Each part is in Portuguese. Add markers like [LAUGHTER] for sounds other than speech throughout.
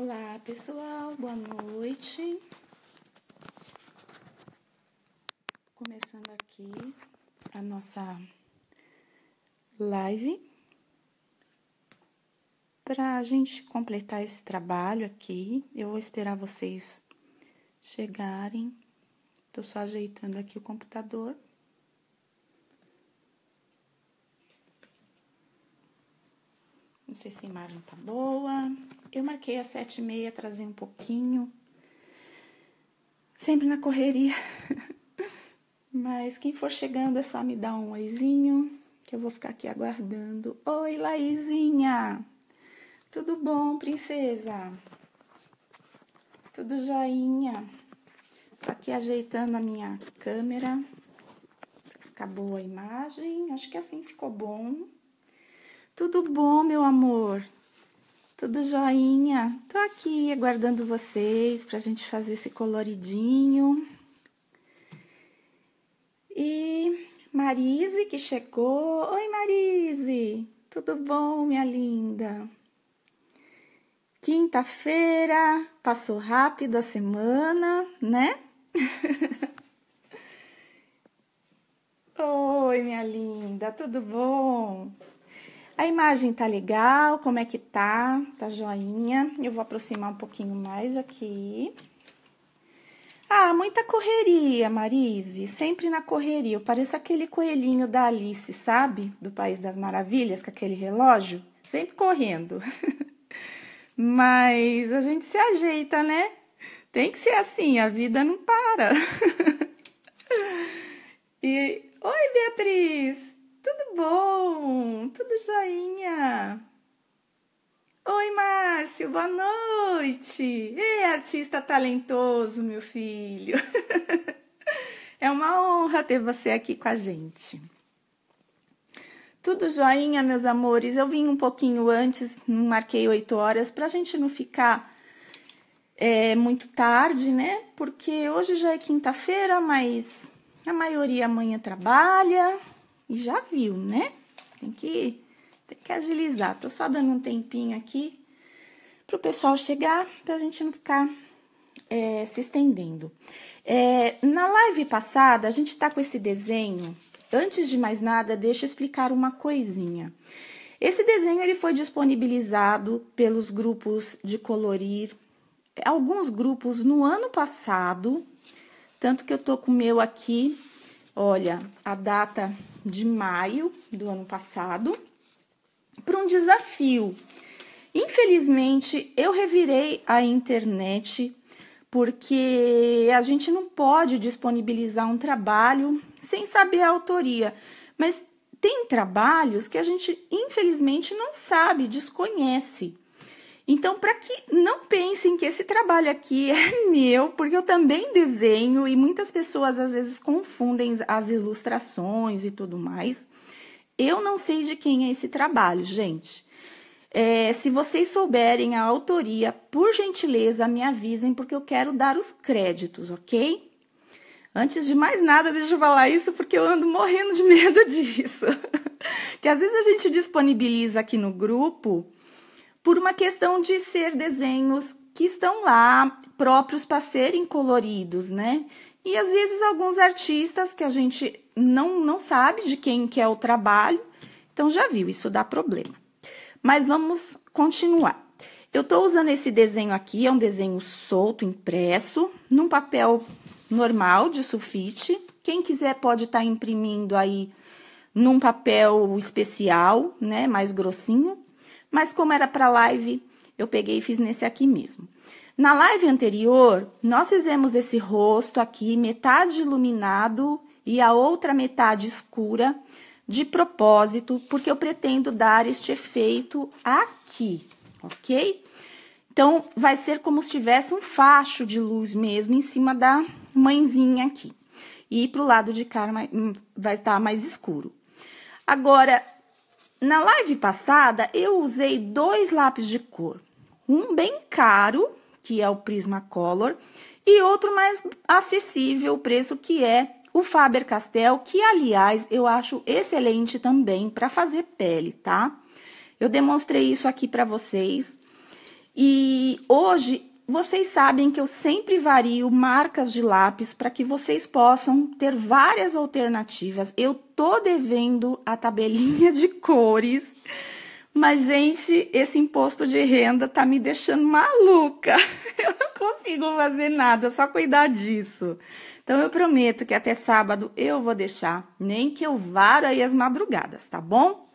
Olá, pessoal, boa noite. Começando aqui a nossa live para a gente completar esse trabalho aqui. Eu vou esperar vocês chegarem. Tô só ajeitando aqui o computador. Não sei se a imagem tá boa. Eu marquei às sete e meia, trazei um pouquinho. Sempre na correria. [LAUGHS] Mas quem for chegando é só me dar um oizinho, que eu vou ficar aqui aguardando. Oi, Laizinha! Tudo bom, princesa? Tudo joinha? Tô aqui ajeitando a minha câmera ficar boa a imagem. Acho que assim ficou bom. Tudo bom, meu amor? Tudo joinha? Tô aqui aguardando vocês pra gente fazer esse coloridinho. E Marise que chegou. Oi, Marise! Tudo bom, minha linda? Quinta-feira, passou rápido a semana, né? [LAUGHS] Oi, minha linda, tudo bom? A imagem tá legal, como é que tá? Tá joinha. Eu vou aproximar um pouquinho mais aqui. Ah, muita correria, Marise, sempre na correria. Eu pareço aquele coelhinho da Alice, sabe? Do País das Maravilhas, com aquele relógio, sempre correndo. [LAUGHS] Mas a gente se ajeita, né? Tem que ser assim, a vida não para. [LAUGHS] e oi, Beatriz. Tudo bom? Tudo joinha? Oi, Márcio, boa noite. Ei, artista talentoso, meu filho. [LAUGHS] é uma honra ter você aqui com a gente. Tudo joinha, meus amores. Eu vim um pouquinho antes, marquei oito horas, para a gente não ficar é, muito tarde, né? Porque hoje já é quinta-feira, mas a maioria amanhã trabalha, e já viu, né? Tem que, tem que agilizar. Tô só dando um tempinho aqui pro pessoal chegar, pra gente não ficar é, se estendendo. É, na live passada, a gente tá com esse desenho. Antes de mais nada, deixa eu explicar uma coisinha. Esse desenho ele foi disponibilizado pelos grupos de colorir, alguns grupos no ano passado, tanto que eu tô com o meu aqui, olha, a data de maio do ano passado para um desafio. Infelizmente, eu revirei a internet porque a gente não pode disponibilizar um trabalho sem saber a autoria. Mas tem trabalhos que a gente, infelizmente, não sabe, desconhece. Então, para que não pensem que esse trabalho aqui [LAUGHS] é meu, porque eu também desenho e muitas pessoas às vezes confundem as ilustrações e tudo mais. Eu não sei de quem é esse trabalho, gente. É, se vocês souberem a autoria, por gentileza, me avisem, porque eu quero dar os créditos, ok? Antes de mais nada, deixa eu falar isso, porque eu ando morrendo de [LAUGHS] medo disso. que às vezes a gente disponibiliza aqui no grupo por uma questão de ser desenhos que estão lá próprios para serem coloridos, né? E às vezes alguns artistas que a gente não, não sabe de quem que é o trabalho, então já viu, isso dá problema. Mas vamos continuar. Eu estou usando esse desenho aqui, é um desenho solto, impresso, num papel normal de sulfite. Quem quiser pode estar tá imprimindo aí num papel especial, né, mais grossinho. Mas como era para live, eu peguei e fiz nesse aqui mesmo. Na live anterior, nós fizemos esse rosto aqui, metade iluminado e a outra metade escura, de propósito, porque eu pretendo dar este efeito aqui, ok? Então, vai ser como se tivesse um facho de luz mesmo em cima da mãezinha aqui. E pro lado de cá vai estar mais escuro. Agora, na live passada, eu usei dois lápis de cor. Um bem caro, que é o Prismacolor, e outro mais acessível, o preço que é o Faber-Castell, que aliás eu acho excelente também para fazer pele, tá? Eu demonstrei isso aqui para vocês. E hoje vocês sabem que eu sempre vario marcas de lápis para que vocês possam ter várias alternativas. Eu tô devendo a tabelinha de cores, mas gente, esse imposto de renda tá me deixando maluca. [LAUGHS] Eu não consigo fazer nada, só cuidar disso. Então eu prometo que até sábado eu vou deixar, nem que eu vara aí as madrugadas, tá bom?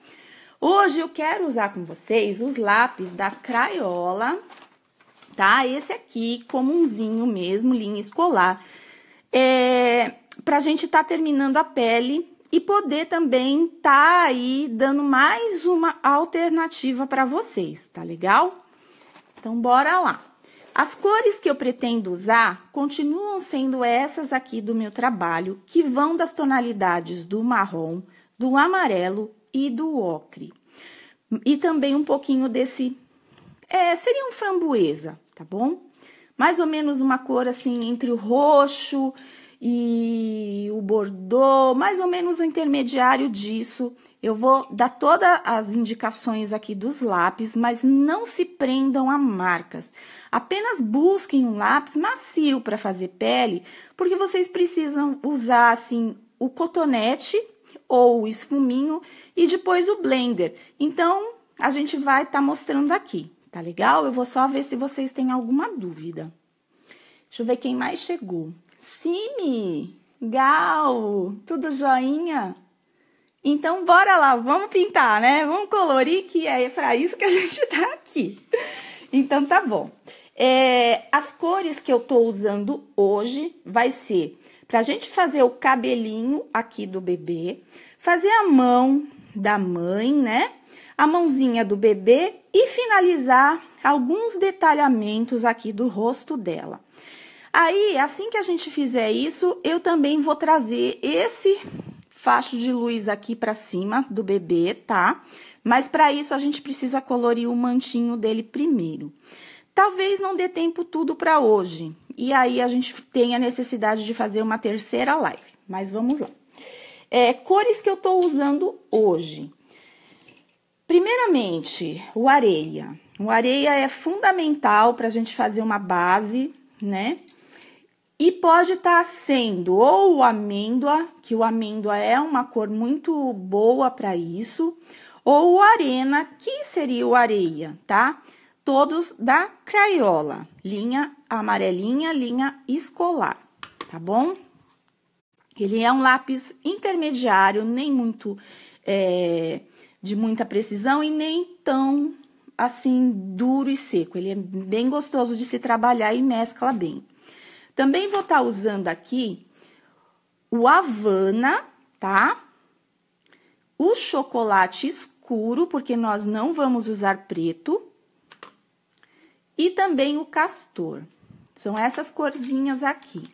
Hoje eu quero usar com vocês os lápis da Crayola, tá? Esse aqui, comunzinho mesmo, linha escolar. É, pra gente tá terminando a pele e poder também tá aí dando mais uma alternativa para vocês, tá legal? Então, bora lá. As cores que eu pretendo usar continuam sendo essas aqui do meu trabalho, que vão das tonalidades do marrom, do amarelo e do ocre. E também um pouquinho desse, é, seria um framboesa, tá bom? Mais ou menos uma cor assim entre o roxo e o bordô, mais ou menos o intermediário disso. Eu vou dar todas as indicações aqui dos lápis, mas não se prendam a marcas. Apenas busquem um lápis macio para fazer pele, porque vocês precisam usar assim o cotonete ou o esfuminho e depois o blender. Então, a gente vai estar tá mostrando aqui, tá legal? Eu vou só ver se vocês têm alguma dúvida. Deixa eu ver quem mais chegou. Simi, Gal, tudo joinha? Então, bora lá, vamos pintar, né? Vamos colorir, que é para isso que a [LAUGHS] gente tá aqui. Então, tá bom. É, as cores que eu tô usando hoje vai ser pra gente fazer o cabelinho aqui do bebê, fazer a mão da mãe, né? A mãozinha do bebê e finalizar alguns detalhamentos aqui do rosto dela. Aí, assim que a gente fizer isso, eu também vou trazer esse facho de luz aqui para cima do bebê, tá? Mas para isso a gente precisa colorir o mantinho dele primeiro. Talvez não dê tempo tudo para hoje. E aí a gente tem a necessidade de fazer uma terceira live. Mas vamos lá. É, cores que eu estou usando hoje. Primeiramente, o areia. O areia é fundamental para a gente fazer uma base, né? E pode estar tá sendo ou o amêndoa, que o amêndoa é uma cor muito boa para isso, ou o arena, que seria o areia, tá? Todos da Crayola, linha amarelinha, linha escolar, tá bom? Ele é um lápis intermediário, nem muito é, de muita precisão e nem tão assim duro e seco. Ele é bem gostoso de se trabalhar e mescla bem. Também vou estar tá usando aqui o Havana, tá? O chocolate escuro, porque nós não vamos usar preto. E também o castor. São essas corzinhas aqui.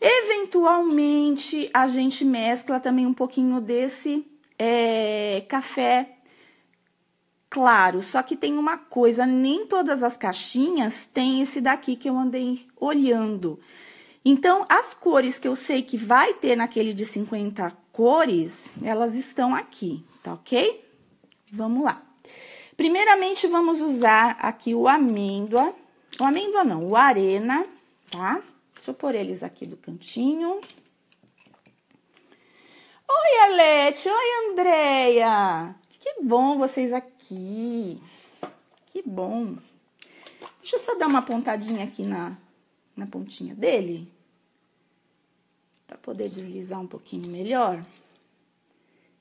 Eventualmente, a gente mescla também um pouquinho desse é, café claro. Só que tem uma coisa, nem todas as caixinhas têm esse daqui que eu andei olhando. Então, as cores que eu sei que vai ter naquele de 50 cores, elas estão aqui, tá ok? Vamos lá. Primeiramente, vamos usar aqui o amêndoa. O amêndoa não, o arena, tá? Deixa eu pôr eles aqui do cantinho. Oi, Alete. Oi, Andréia. Que bom vocês aqui. Que bom. Deixa eu só dar uma pontadinha aqui na, na pontinha dele. Para poder deslizar um pouquinho melhor.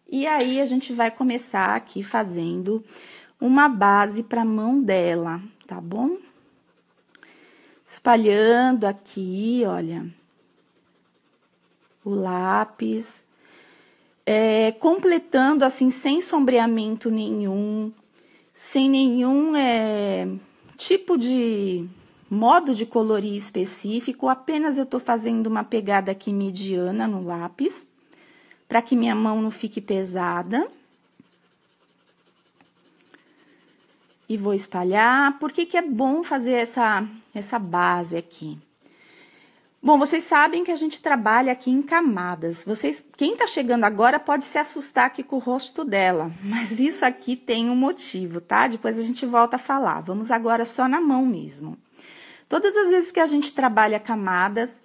E aí, a gente vai começar aqui fazendo uma base para a mão dela, tá bom? espalhando aqui, olha, o lápis, é, completando assim, sem sombreamento nenhum, sem nenhum é, tipo de modo de colorir específico, apenas eu tô fazendo uma pegada aqui mediana no lápis, para que minha mão não fique pesada. e vou espalhar. Por que, que é bom fazer essa, essa base aqui? Bom, vocês sabem que a gente trabalha aqui em camadas. Vocês, quem tá chegando agora pode se assustar aqui com o rosto dela, [LAUGHS] mas isso aqui tem um motivo, tá? Depois a gente volta a falar. Vamos agora só na mão mesmo. Todas as vezes que a gente trabalha camadas,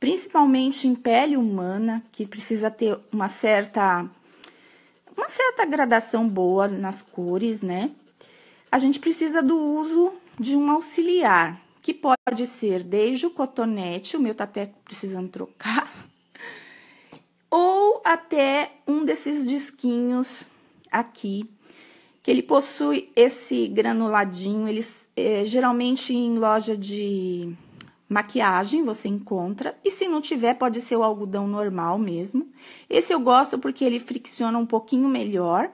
principalmente em pele humana, que precisa ter uma certa uma certa gradação boa nas cores, né? A gente precisa do uso de um auxiliar, que pode ser desde o cotonete, o meu tá até precisando trocar, [LAUGHS] ou até um desses disquinhos aqui, que ele possui esse granuladinho, eles é, geralmente em loja de maquiagem você encontra, e se não tiver, pode ser o algodão normal mesmo. Esse eu gosto porque ele fricciona um pouquinho melhor.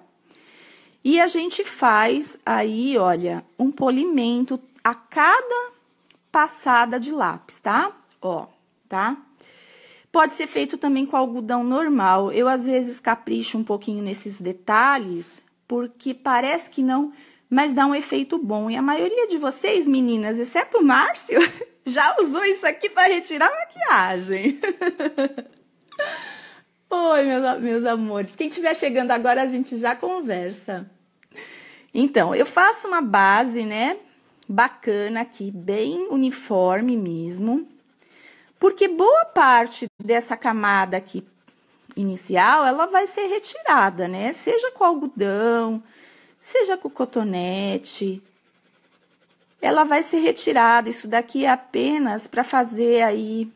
E a gente faz aí, olha, um polimento a cada passada de lápis, tá? Ó, tá? Pode ser feito também com algodão normal. Eu, às vezes, capricho um pouquinho nesses detalhes, porque parece que não, mas dá um efeito bom. E a maioria de vocês, meninas, exceto o Márcio, [LAUGHS] já usou isso aqui para retirar a maquiagem. [LAUGHS] Oi, meus, meus amores. Quem estiver chegando agora, a gente já conversa. Então, eu faço uma base, né? Bacana aqui, bem uniforme mesmo, porque boa parte dessa camada aqui inicial, ela vai ser retirada, né? Seja com algodão, seja com cotonete, ela vai ser retirada. Isso daqui é apenas para fazer aí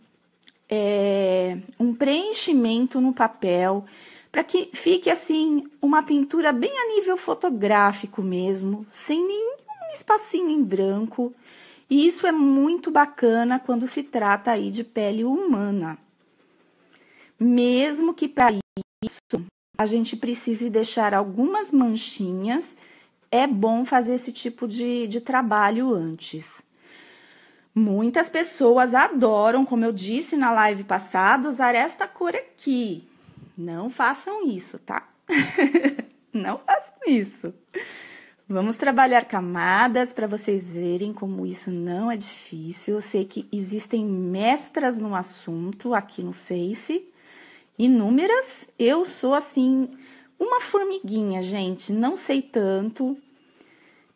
é, um preenchimento no papel, para que fique assim uma pintura bem a nível fotográfico mesmo, sem nenhum espacinho em branco. E isso é muito bacana quando se trata aí de pele humana. Mesmo que para isso a gente precise deixar algumas manchinhas, é bom fazer esse tipo de, de trabalho antes. Muitas pessoas adoram, como eu disse na live passada, usar esta cor aqui. Não façam isso, tá? [LAUGHS] Não façam isso. Vamos trabalhar camadas para vocês verem como isso não é difícil. Eu sei que existem mestras no assunto aqui no Face, inúmeras. Eu sou assim, uma formiguinha, gente, não sei tanto.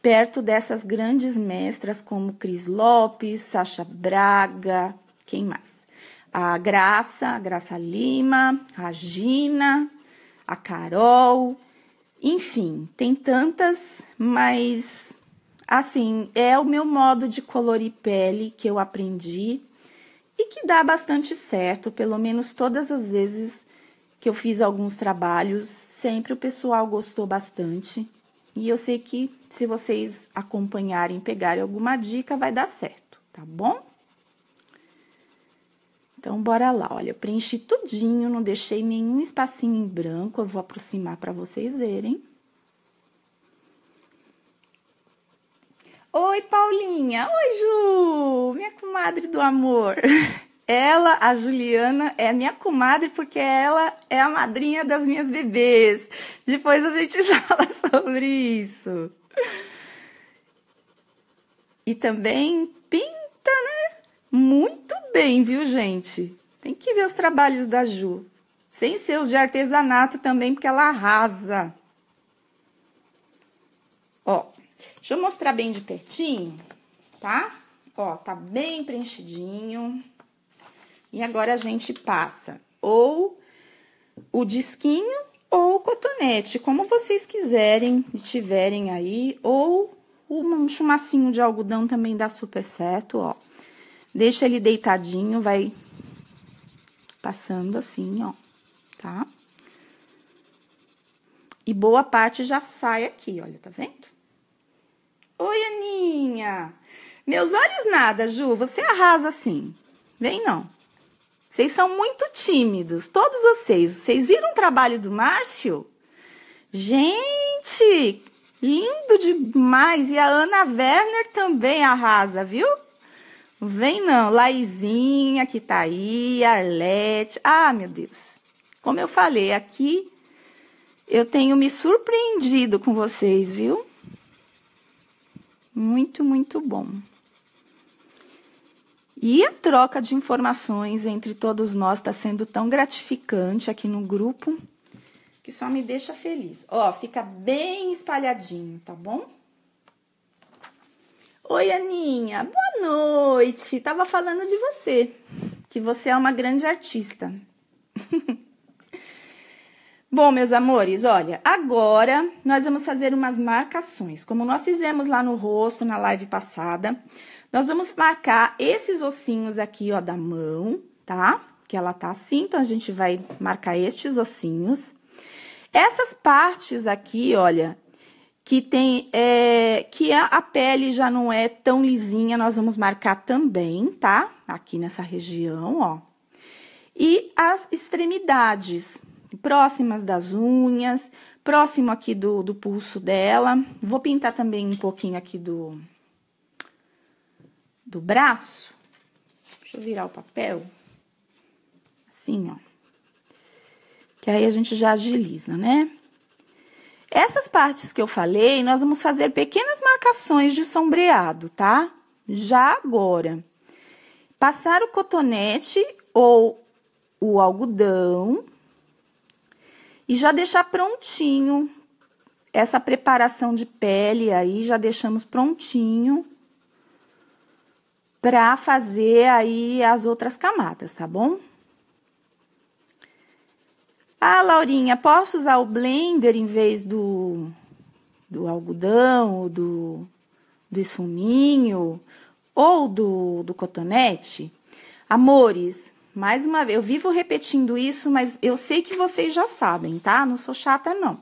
Perto dessas grandes mestras como Cris Lopes, Sacha Braga, quem mais? A Graça, a Graça Lima, a Gina, a Carol enfim, tem tantas, mas assim, é o meu modo de colorir pele que eu aprendi e que dá bastante certo, pelo menos todas as vezes que eu fiz alguns trabalhos, sempre o pessoal gostou bastante. E eu sei que se vocês acompanharem, pegarem alguma dica, vai dar certo, tá bom? Então, bora lá. Olha, eu preenchi tudinho, não deixei nenhum espacinho em branco. Eu vou aproximar para vocês verem. Oi, Paulinha. Oi, Ju. Minha comadre do amor. [LAUGHS] Ela, a Juliana, é minha comadre porque ela é a madrinha das minhas bebês. Depois a gente [LAUGHS] fala sobre isso. E também né? Muito bem, viu, gente? Tem que ver os trabalhos da Ju. Sem ser os de artesanato também, porque ela arrasa. Ó, deixa eu mostrar bem de pertinho, tá? Ó, tá bem preenchidinho. E agora a gente passa ou o disquinho ou o cotonete, como vocês quiserem e tiverem aí, ou um chumacinho de algodão também dá super certo, ó. Deixa ele deitadinho, vai passando assim, ó, tá? E boa parte já sai aqui, olha, tá vendo? Oi, Aninha! Meus olhos nada, Ju, você arrasa assim. Vem não. Vocês são muito tímidos, todos vocês. Vocês viram o trabalho do Márcio? Gente, lindo demais! E a Ana Werner também arrasa, viu? Vem não, Laizinha que tá aí, Arlete. Ah, meu Deus. Como eu falei, aqui eu tenho me surpreendido com vocês, viu? Muito, muito bom. E a troca de informações entre todos nós está sendo tão gratificante aqui no grupo que só me deixa feliz. Ó, fica bem espalhadinho, tá bom? Oi, Aninha, boa noite. Tava falando de você, que você é uma grande artista. [LAUGHS] Bom, meus amores, olha, agora nós vamos fazer umas marcações. Como nós fizemos lá no rosto, na live passada, nós vamos marcar esses ossinhos aqui, ó, da mão, tá? Que ela tá assim, então a gente vai marcar estes ossinhos. Essas partes aqui, olha, que tem, é, que a, a pele já não é tão lisinha, nós vamos marcar também, tá? Aqui nessa região, ó. E as extremidades, próximas das unhas, próximo aqui do, do pulso dela. Vou pintar também um pouquinho aqui do, do braço. Deixa eu virar o papel. Assim, ó. Que aí a gente já agiliza, né? Essas partes que eu falei, nós vamos fazer pequenas marcações de sombreado, tá? Já agora. Passar o cotonete ou o algodão e já deixar prontinho essa preparação de pele aí, já deixamos prontinho para fazer aí as outras camadas, tá bom? Ah, Laurinha, posso usar o blender em vez do, do algodão, ou do, do esfuminho, ou do, do cotonete? Amores, mais uma vez, eu vivo repetindo isso, mas eu sei que vocês já sabem, tá? Não sou chata, não.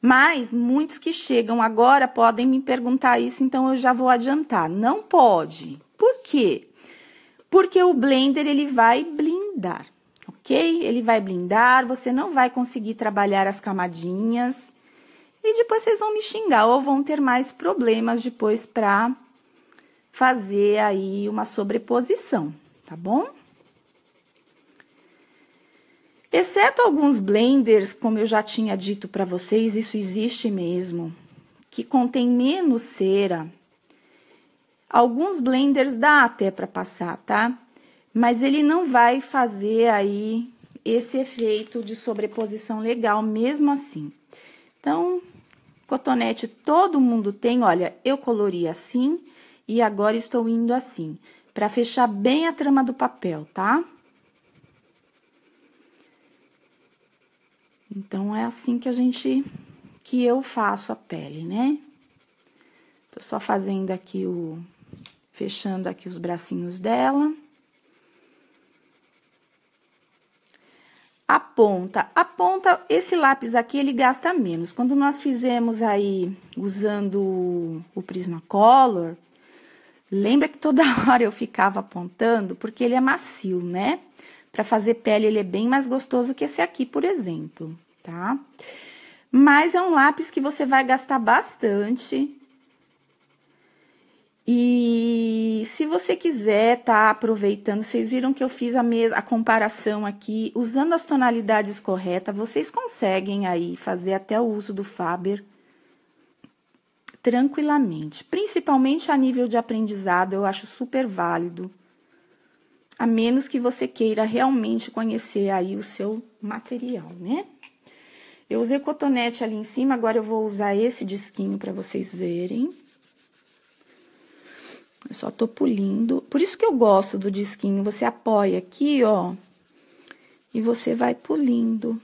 Mas muitos que chegam agora podem me perguntar isso, então eu já vou adiantar. Não pode. Por quê? Porque o blender ele vai blindar, ok? Ele vai blindar, você não vai conseguir trabalhar as camadinhas e depois vocês vão me xingar ou vão ter mais problemas depois para fazer aí uma sobreposição, tá bom? Exceto alguns blenders, como eu já tinha dito para vocês, isso existe mesmo, que contém menos cera. Alguns blenders dá até para passar, tá? Mas ele não vai fazer aí esse efeito de sobreposição legal mesmo assim. Então, cotonete todo mundo tem, olha, eu colori assim e agora estou indo assim, para fechar bem a trama do papel, tá? Então, é assim que a gente, que eu faço a pele, né? Tô só fazendo aqui o, fechando aqui os bracinhos dela. A ponta, a ponta, esse lápis aqui, ele gasta menos. Quando nós fizemos aí, usando o Prismacolor, lembra que toda [LAUGHS] hora eu ficava apontando, porque ele é macio, né? Para fazer pele, ele é bem mais gostoso que esse aqui, por exemplo, tá? Mas é um lápis que você vai gastar bastante. E se você quiser tá aproveitando, vocês viram que eu fiz a, a comparação aqui, usando as tonalidades corretas, vocês conseguem aí fazer até o uso do Faber tranquilamente. Principalmente a nível de aprendizado, eu acho super válido a menos que você queira realmente conhecer aí o seu material, né? Eu usei cotonete ali em cima, agora eu vou usar esse disquinho para vocês verem. Eu só tô pulindo. Por isso que eu gosto do disquinho. Você apoia aqui, ó, e você vai pulindo.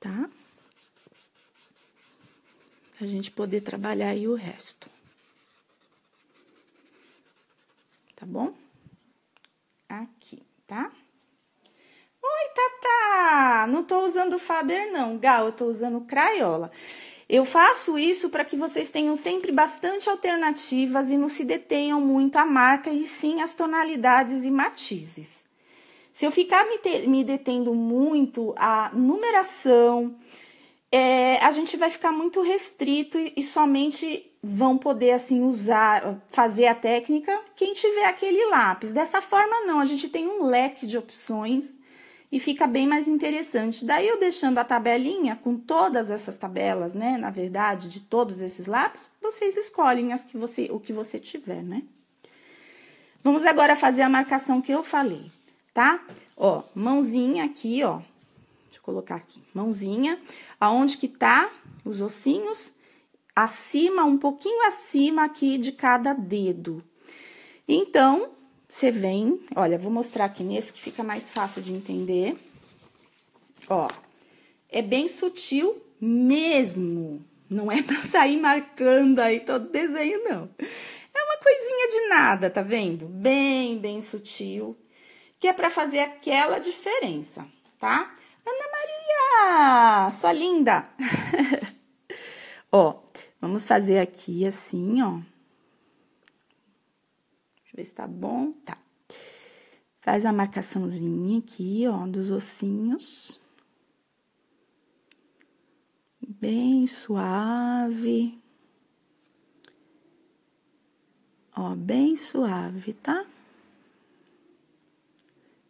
Tá? Pra gente poder trabalhar aí o resto. tá bom? Aqui, tá? Oi, Tata! Não tô usando Faber, não, Gal, eu tô usando Crayola. Eu faço isso para que vocês tenham sempre bastante alternativas e não se detenham muito a marca e sim as tonalidades e matizes. Se eu ficar me, te, me detendo muito a numeração, é, a gente vai ficar muito restrito e, e somente vão poder assim usar, fazer a técnica quem tiver aquele lápis. Dessa forma não, a gente tem um leque de opções e fica bem mais interessante. Daí eu deixando a tabelinha com todas essas tabelas, né, na verdade, de todos esses lápis, vocês escolhem as que você, o que você tiver, né? Vamos agora fazer a marcação que eu falei, tá? Ó, mãozinha aqui, ó. Deixa eu colocar aqui. Mãozinha, aonde que tá os ossinhos? Acima, um pouquinho acima aqui de cada dedo. Então, você vem, olha, vou mostrar aqui nesse que fica mais fácil de entender. Ó, é bem sutil mesmo. Não é [LAUGHS] pra sair marcando aí todo desenho, não. É uma coisinha de nada, tá vendo? Bem, bem sutil, que é para fazer aquela diferença, tá? Ana Maria, sua linda! [LAUGHS] ó, vamos fazer aqui assim, ó. Deixa eu ver se tá bom. Tá. Faz a marcaçãozinha aqui, ó, dos ossinhos. Bem suave. ó, bem suave, tá?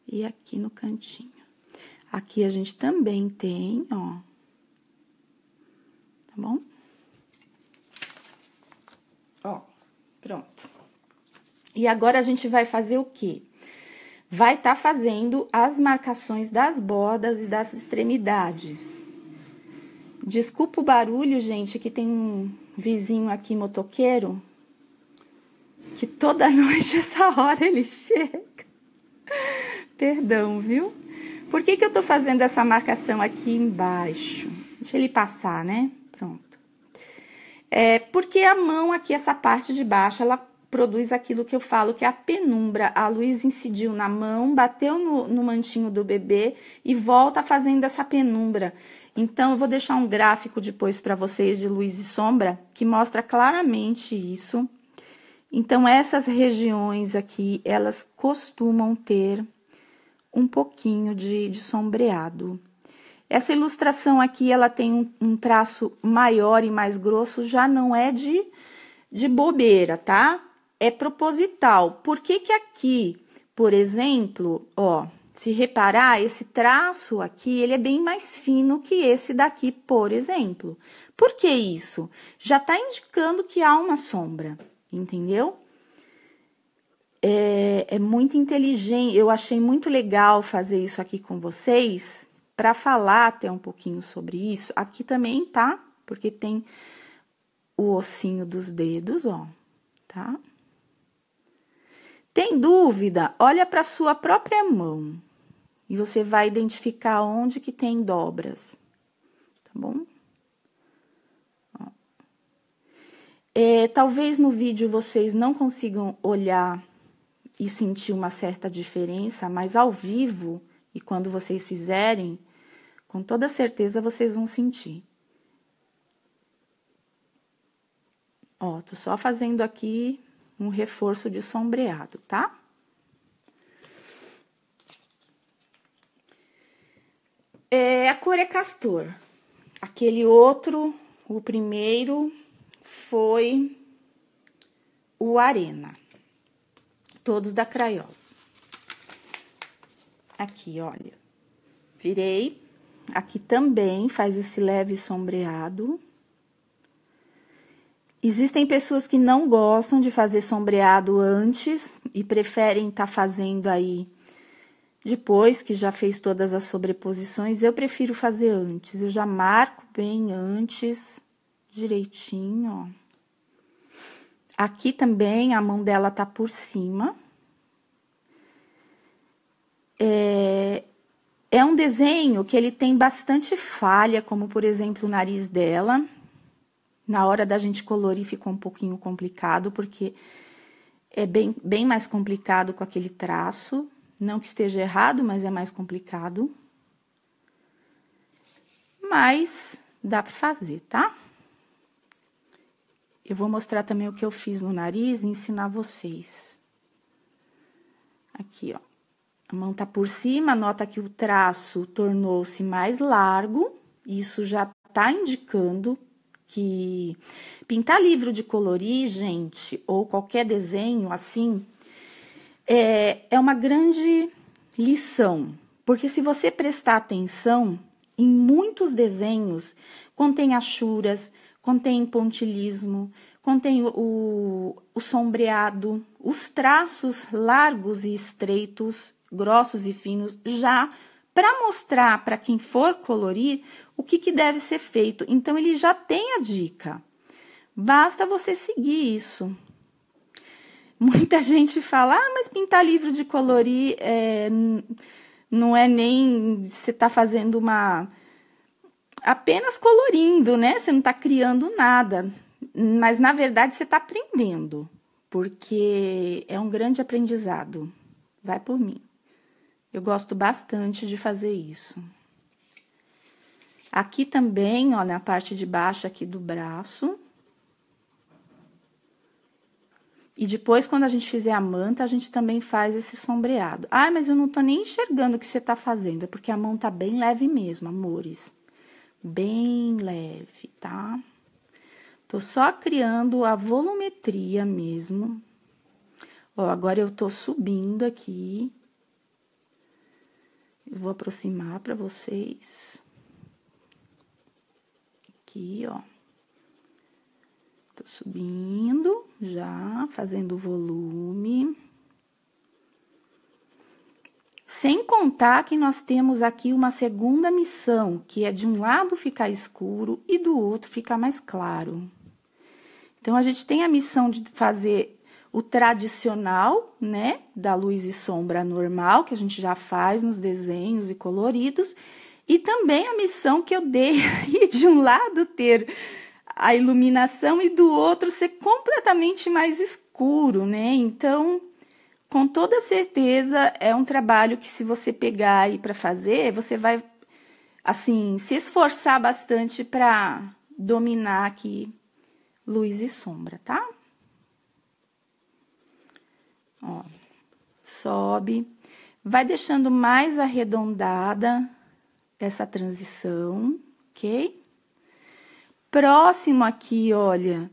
E aqui no cantinho. Aqui a gente também tem, ó. Tá bom? Ó, pronto. E agora a gente vai fazer o quê? Vai estar tá fazendo as marcações das bordas e das extremidades. Desculpa o barulho, gente, que tem um vizinho aqui motoqueiro que toda [LAUGHS] noite, essa hora, ele chega. Perdão, viu? Por que, que eu tô fazendo essa marcação aqui embaixo? Deixa ele passar, né? Pronto. É porque a mão aqui, essa parte de baixo, ela produz aquilo que eu falo, que é a penumbra. A luz incidiu na mão, bateu no, no mantinho do bebê e volta fazendo essa penumbra. Então, eu vou deixar um gráfico depois para vocês de luz e sombra que mostra claramente isso. Então, essas regiões aqui, elas costumam ter um pouquinho de, de sombreado. Essa ilustração aqui, ela tem um, um, traço maior e mais grosso, já não é de, de bobeira, tá? É proposital. Por que que aqui, por exemplo, ó, se reparar, esse traço aqui, ele é bem mais fino que esse daqui, por exemplo. Por que isso? Já está indicando que há uma sombra entendeu? É, é muito inteligente, eu achei muito legal fazer isso aqui com vocês, para falar até um pouquinho sobre isso. Aqui também tá, porque tem o ossinho dos dedos, ó, tá? Tem dúvida? Olha para sua própria mão e você vai identificar onde que tem dobras, tá bom? É, talvez no vídeo vocês não consigam olhar e sentir uma certa diferença, mas ao vivo e quando vocês fizerem, com toda certeza vocês vão sentir. Ó, tô só fazendo aqui um reforço de sombreado, tá? É, a cor é castor. Aquele outro, o primeiro, foi o Arena, todos da Crayola. Aqui, olha, virei. Aqui também faz esse leve sombreado. Existem pessoas que não gostam de fazer sombreado antes e preferem estar tá fazendo aí depois que já fez todas as sobreposições. Eu prefiro fazer antes, eu já marco bem antes direitinho, ó. Aqui também a mão dela tá por cima. É, é um desenho que ele tem bastante falha, como por exemplo o nariz dela. Na hora da gente colorir ficou um pouquinho complicado, porque é bem, bem mais complicado com aquele traço. Não que esteja errado, mas é mais complicado. Mas dá para fazer, tá? Eu vou mostrar também o que eu fiz no nariz e ensinar vocês. Aqui, ó. A mão tá por cima, nota que o traço tornou-se mais largo. Isso já tá indicando que pintar livro de colorir, gente, ou qualquer desenho assim, é, é uma grande lição. Porque se você prestar atenção, em muitos desenhos contém achuras, contém pontilismo, contém o, o sombreado, os traços largos e estreitos, grossos e finos, já para mostrar para quem for colorir o que, que deve ser feito. Então, ele já tem a dica. Basta você seguir isso. Muita [LAUGHS] gente fala, ah, mas pintar livro de colorir é, não é nem você está fazendo uma apenas colorindo, né? Você não está criando nada, mas na verdade você está aprendendo, porque é um grande aprendizado. Vai por mim. Eu gosto bastante de fazer isso. Aqui também, ó, na parte de baixo aqui do braço. E depois, quando a gente fizer a manta, a gente também faz esse sombreado. Ah, mas eu não tô nem enxergando o que você tá fazendo, é porque a mão tá bem leve mesmo, amores. Bem leve, tá? Tô só criando a volumetria mesmo. Ó, agora eu tô subindo aqui. Eu vou aproximar para vocês. Aqui, ó. Tô subindo já, fazendo volume. Sem contar que nós temos aqui uma segunda missão, que é de um lado ficar escuro e do outro ficar mais claro. Então, a gente tem a missão de fazer o tradicional, né, da luz e sombra normal, que a gente já faz nos desenhos e coloridos, e também a missão que eu dei [LAUGHS] de um lado ter a iluminação e do outro ser completamente mais escuro, né? Então, com toda certeza é um trabalho que se você pegar aí para fazer, você vai assim, se esforçar bastante para dominar aqui luz e sombra, tá? Ó, sobe, vai deixando mais arredondada essa transição, ok? Próximo aqui, olha,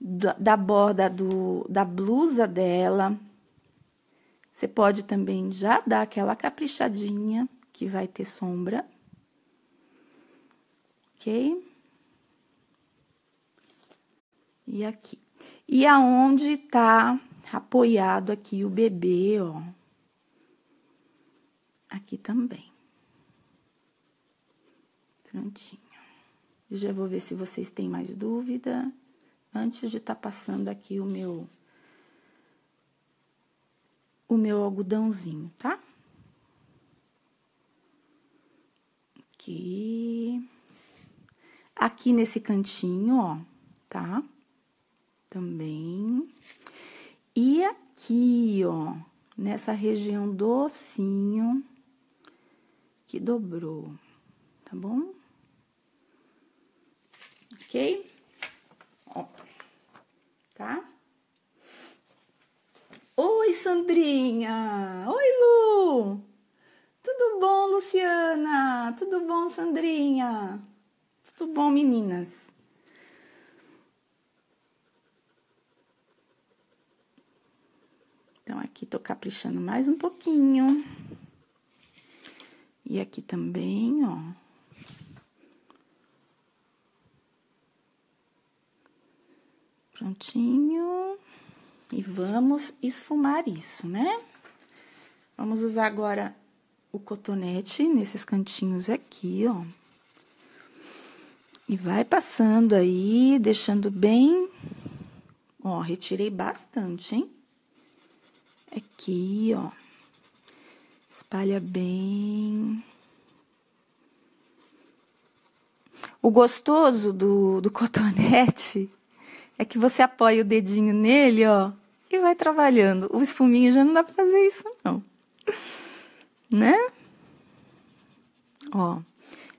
da borda do, da blusa dela. Você pode também já dar aquela caprichadinha que vai ter sombra. Ok? E aqui. E aonde tá apoiado aqui o bebê, ó. Aqui também. Prontinho. Eu já vou ver se vocês têm mais dúvida antes de estar tá passando aqui o meu o meu algodãozinho, tá? Aqui. Aqui nesse cantinho, ó, tá? Também. E aqui, ó, nessa região docinho que dobrou, tá bom? ok? Ó, tá? Oi, Sandrinha! Oi, Lu! Tudo bom, Luciana? Tudo bom, Sandrinha? Tudo bom, meninas? Então, aqui tô caprichando mais um pouquinho. E aqui também, ó. Prontinho. E vamos esfumar isso, né? Vamos usar agora o cotonete nesses cantinhos aqui, ó. E vai passando aí, deixando bem... Ó, retirei bastante, hein? Aqui, ó. Espalha bem. O gostoso do, do [LAUGHS] cotonete é que você apoia o dedinho nele, ó, e vai trabalhando. O esfuminho já não dá pra fazer isso, não. Né? Ó,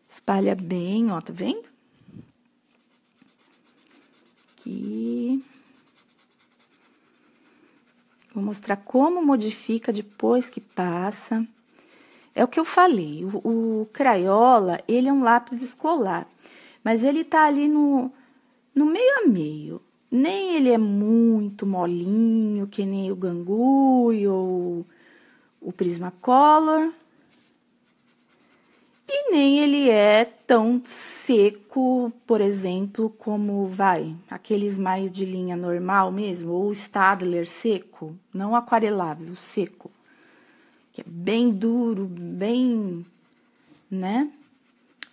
espalha bem, ó, tá vendo? Aqui. Vou mostrar como modifica depois que passa. É o que eu falei, o, o Crayola, ele é um lápis escolar, mas ele tá ali no, no meio a meio nem ele é muito molinho, que nem o Gangui ou o Prismacolor, E nem ele é tão seco, por exemplo, como vai aqueles mais de linha normal mesmo, ou Stadler seco, não aquarelável, seco, que é bem duro, bem, né?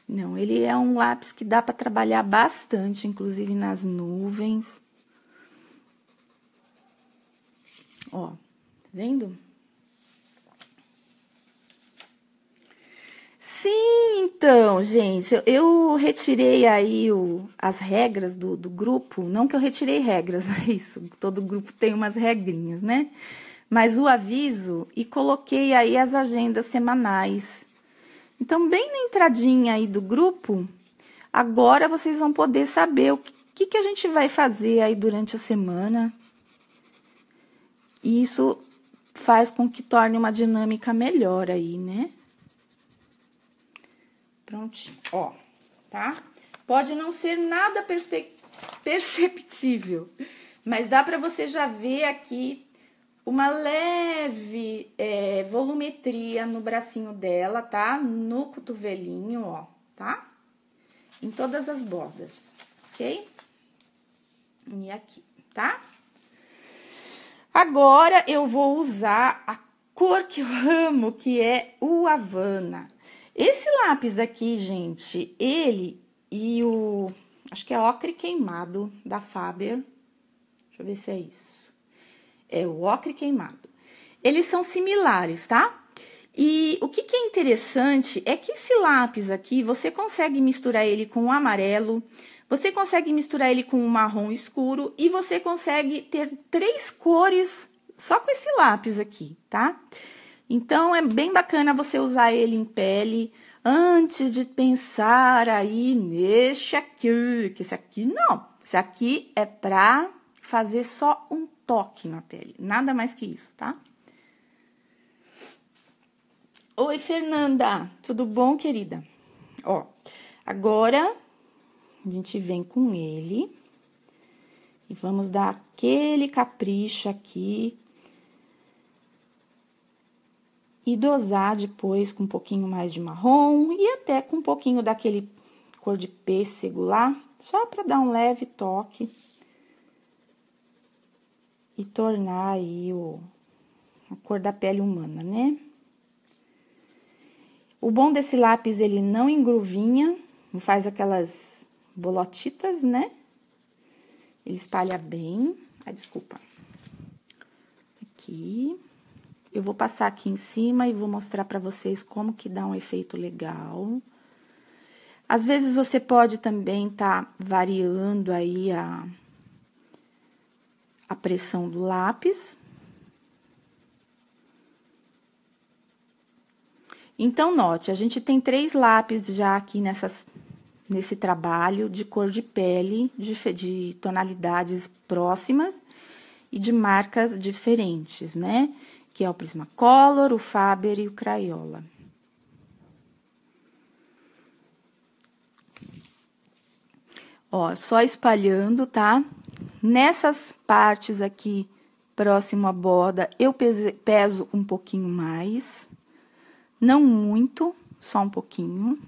Não, ele é um lápis que dá para trabalhar bastante, inclusive nas nuvens. Ó, tá vendo? Sim, então, gente, eu retirei aí o, as regras do, do grupo. Não que eu retirei regras, [LAUGHS] não é isso. Todo grupo tem umas regrinhas, né? Mas o aviso e coloquei aí as agendas semanais. Então, bem na entradinha aí do grupo, agora vocês vão poder saber o que, que a gente vai fazer aí durante a semana. E isso faz com que torne uma dinâmica melhor aí, né? Prontinho, ó, tá? Pode não ser nada perceptível, mas dá para você já ver aqui uma leve é, volumetria no bracinho dela, tá? No cotovelinho, ó, tá? Em todas as bordas, ok? E aqui, tá? Agora eu vou usar a cor que eu amo, que é o Havana. Esse lápis aqui, gente, ele e o. Acho que é ocre queimado da Faber. Deixa eu ver se é isso. É o ocre queimado. Eles são similares, tá? E o que, que, é interessante é que esse lápis aqui, você consegue misturar ele com o amarelo, você consegue misturar ele com o marrom escuro e você consegue ter três cores só com esse lápis aqui, tá? Tá? Então, é bem bacana você usar ele em pele antes de pensar aí neste aqui, que esse aqui não. Esse aqui é pra fazer só um toque na pele, nada mais que isso, tá? Oi, Fernanda, tudo bom, querida? Ó, agora a gente vem com ele e vamos dar aquele capricho aqui e dosar depois com um pouquinho mais de marrom e até com um pouquinho daquele cor de pêssego lá, só para dar um leve toque e tornar aí o, a cor da pele humana, né? O bom desse lápis, ele não engruvinha, não faz aquelas bolotitas, né? Ele espalha bem. Ah, desculpa. Aqui. Eu vou passar aqui em cima e vou mostrar para vocês como que dá um efeito legal. Às vezes você pode também tá variando aí a, a pressão do lápis. Então, note, a gente tem três lápis já aqui nessas, nesse trabalho de cor de pele, de, de tonalidades próximas e de marcas diferentes, né? Que é o Prismacolor, o Faber e o Crayola. Ó, só espalhando, tá? Nessas partes aqui, próximo à borda, eu peso um pouquinho mais. Não muito, só um pouquinho.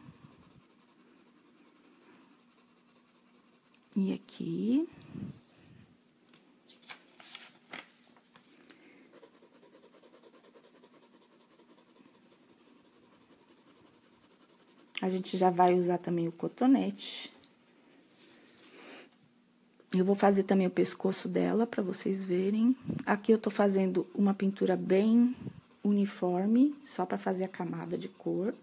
E aqui. A gente já vai usar também o cotonete. Eu vou fazer também o pescoço dela para vocês verem. Aqui eu tô fazendo uma pintura bem uniforme, só para fazer a camada de cor.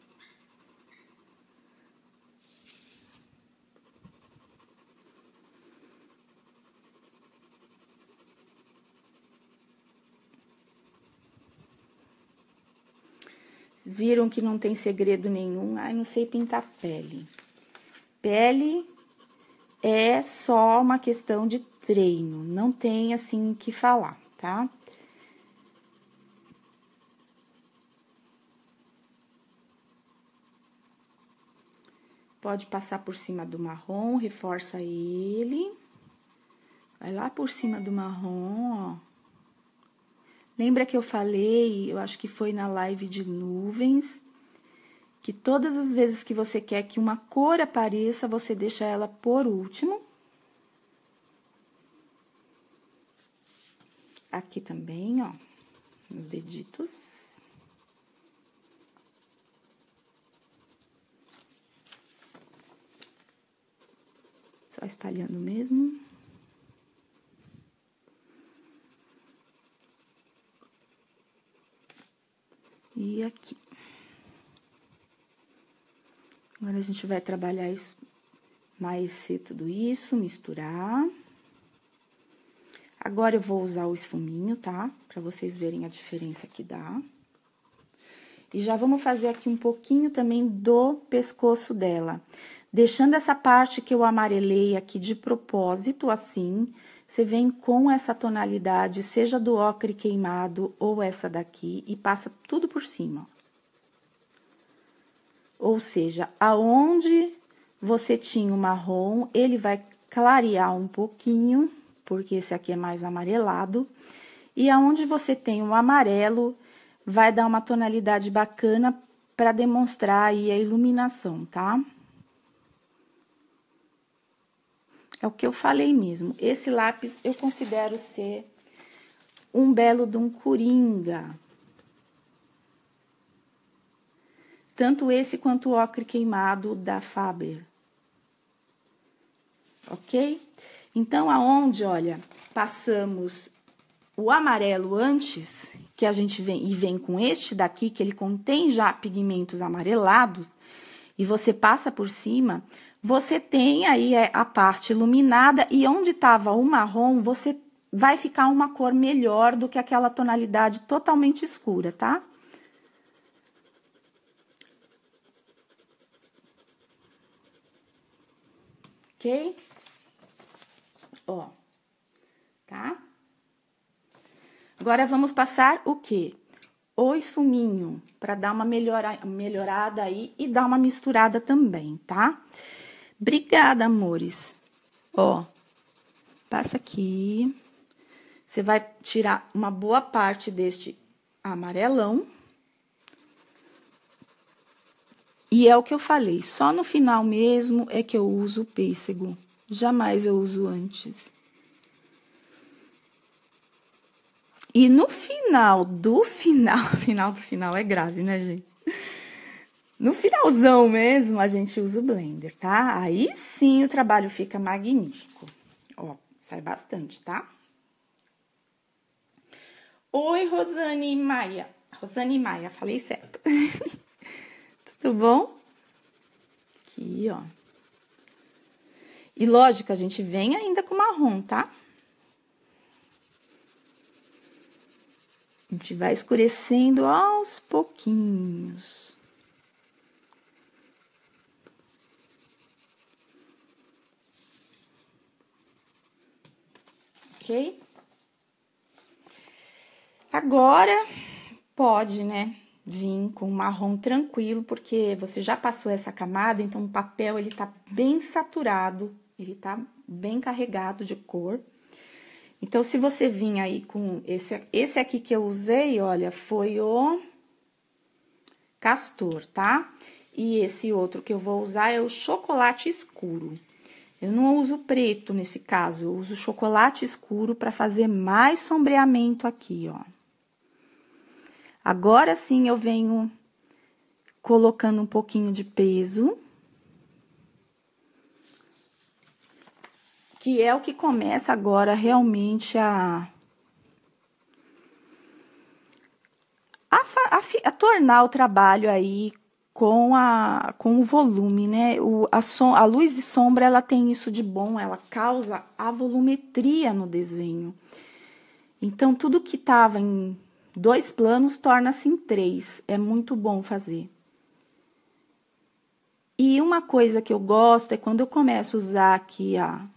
Viram que não tem segredo nenhum? Ai, não sei pintar pele. Pele é só uma questão de treino, não tem assim que falar, tá? Pode passar por cima do marrom, reforça ele. Vai lá por cima do marrom, ó. Lembra que eu falei, eu acho que foi na live de nuvens, que todas as vezes que você quer que uma cor apareça, você deixa ela por último. Aqui também, ó, nos deditos. Só espalhando mesmo. E aqui. Agora, a gente vai trabalhar isso, mais tudo isso, misturar. Agora, eu vou usar o esfuminho, tá? Pra vocês verem a diferença que dá. E já vamos fazer aqui um pouquinho também do pescoço dela. Deixando essa parte que eu amarelei aqui de propósito, assim, você vem com essa tonalidade, seja do ocre queimado ou essa daqui, e passa tudo por cima, ou seja, aonde você tinha o marrom, ele vai clarear um pouquinho, porque esse aqui é mais amarelado. E aonde você tem o amarelo, vai dar uma tonalidade bacana para demonstrar aí a iluminação, tá? É o que eu falei mesmo. Esse lápis eu considero ser um belo de um coringa. tanto esse quanto o ocre queimado da Faber. Ok? Então, aonde, olha, passamos o amarelo antes, que a gente vem e vem com este daqui, que ele contém já pigmentos amarelados, e você passa por cima, você tem aí é, a parte iluminada e onde estava o marrom, você vai ficar uma cor melhor do que aquela tonalidade totalmente escura, tá? ok? Ó, tá? Agora, vamos passar o quê? O esfuminho, para dar uma melhora, melhorada aí e dar uma misturada também, tá? Obrigada, amores. Ó, passa aqui. Você vai tirar uma boa parte deste amarelão. E é o que eu falei, só no final mesmo é que eu uso o pêssego. Jamais eu uso antes. E no final do final, [LAUGHS] final do final é grave, né, gente? No finalzão mesmo, a gente usa o blender, tá? Aí sim o trabalho fica magnífico. Ó, sai bastante, tá? Oi, Rosane Maia. Rosane Maia, falei certo. [LAUGHS] Tudo bom? Aqui, ó. E lógico, a gente vem ainda com marrom, tá? A gente vai escurecendo aos pouquinhos. Ok? Agora, pode, né? vir com marrom tranquilo, porque você já passou essa camada, então o papel ele tá bem saturado, ele tá bem carregado de cor. Então, se você vir aí com esse, esse aqui que eu usei, olha, foi o castor, tá? E esse outro que eu vou usar é o chocolate escuro. Eu não uso preto nesse caso, eu uso chocolate escuro para fazer mais sombreamento aqui, ó. Agora sim eu venho colocando um pouquinho de peso. Que é o que começa agora realmente a. A, a, a tornar o trabalho aí com, a, com o volume, né? O, a, som, a luz e sombra, ela tem isso de bom, ela causa a volumetria no desenho. Então, tudo que estava em Dois planos torna-se em três. É muito bom fazer. E uma coisa que eu gosto é quando eu começo a usar aqui a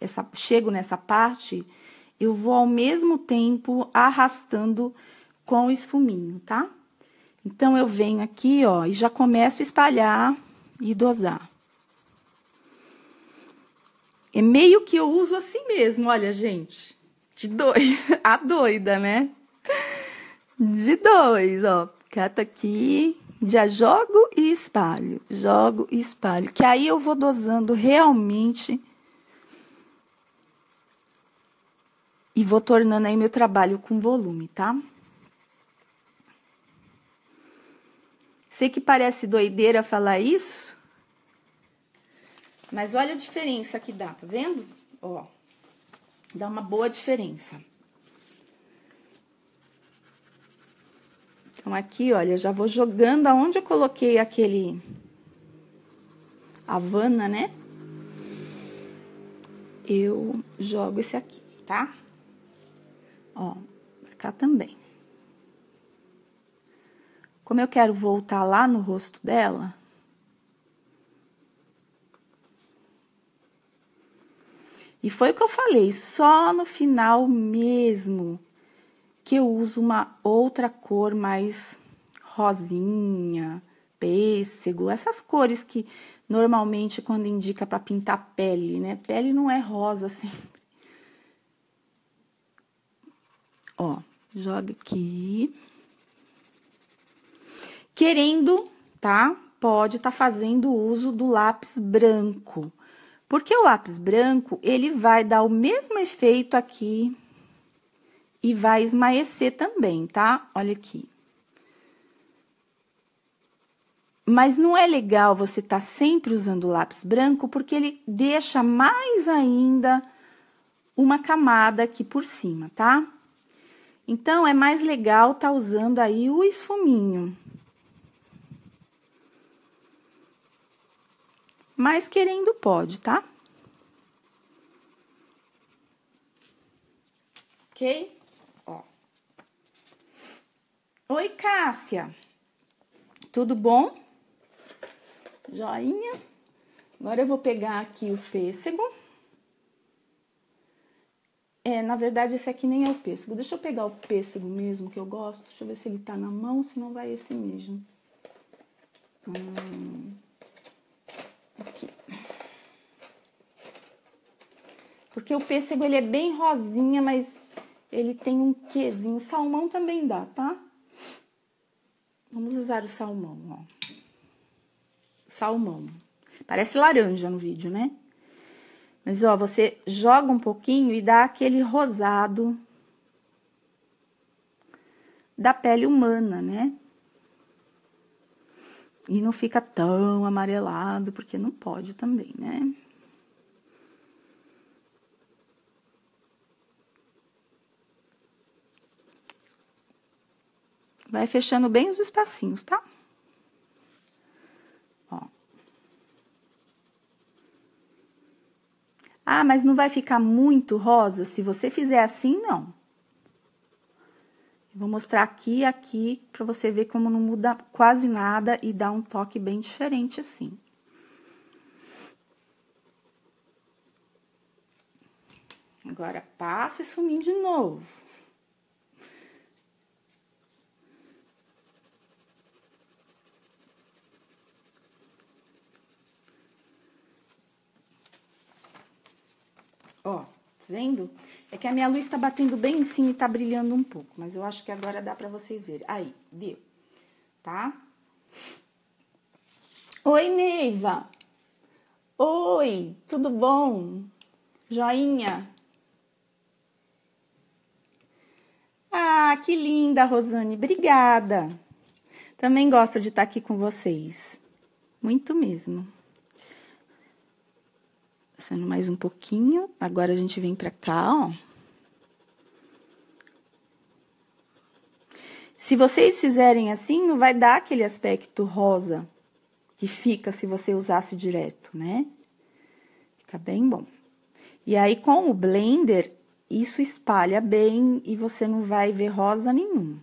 essa chego nessa parte, eu vou ao mesmo tempo arrastando com o esfuminho, tá? Então eu venho aqui, ó, e já começo a espalhar e dosar. É meio que eu uso assim mesmo, olha, gente. De doida, [LAUGHS] a doida, né? de dois, ó. Cata aqui Já jogo e espalho, jogo e espalho. Que aí eu vou dosando realmente e vou tornando aí meu trabalho com volume, tá? Sei que parece doideira falar isso, mas olha a diferença que dá, tá vendo? Ó, dá uma boa diferença. Então, aqui, olha, já vou jogando aonde eu coloquei aquele Havana, né? Eu jogo esse aqui, tá? Ó, pra cá também. Como eu quero voltar lá no rosto dela, E foi o que eu falei, só no final mesmo que eu uso uma outra cor mais rosinha, pêssego, essas cores que normalmente quando indica para pintar pele, né? Pele não é rosa [LAUGHS] sempre. Ó, joga aqui. Querendo, tá? Pode estar tá fazendo uso do lápis branco. Porque o lápis branco, ele vai dar o mesmo efeito aqui e vai esmaecer também, tá? Olha aqui. Mas não é legal você estar tá sempre usando lápis branco, porque ele deixa mais ainda uma camada aqui por cima, tá? Então, é mais legal tá usando aí o esfuminho. Mas querendo pode, tá? Ok? Ó. Oi, Cássia. Tudo bom? Joinha. Agora eu vou pegar aqui o pêssego. É, na verdade, esse aqui nem é o pêssego. Deixa eu pegar o pêssego mesmo, que eu gosto. Deixa eu ver se ele tá na mão, se não vai esse mesmo. Hum, aqui. Porque o pêssego, ele é bem rosinha, mas ele tem um quezinho. Salmão também dá, tá? Vamos usar o salmão, ó. Salmão. Parece laranja no vídeo, né? Mas, ó, você joga um pouquinho e dá aquele rosado da pele humana, né? E não fica tão amarelado, porque não pode também, né? Vai fechando bem os espacinhos, tá? Ah, mas não vai ficar muito rosa? Se você fizer assim, não. Vou mostrar aqui e aqui para você ver como não muda quase nada e dá um toque bem diferente assim. Agora, passa e sumir de novo. Ó, tá É que a minha luz tá batendo bem em cima e tá brilhando um pouco, mas eu acho que agora dá pra vocês verem. Aí, deu, tá? Oi, Neiva! Oi, tudo bom? Joinha? Ah, que linda, Rosane, obrigada. Também gosto de estar aqui com vocês. Muito mesmo. Passando mais um pouquinho. Agora, a gente vem pra cá, ó. Se vocês fizerem assim, não vai dar aquele aspecto rosa que fica se você usasse direto, né? Fica bem bom. E aí, com o blender, isso espalha bem e você não vai ver rosa nenhum.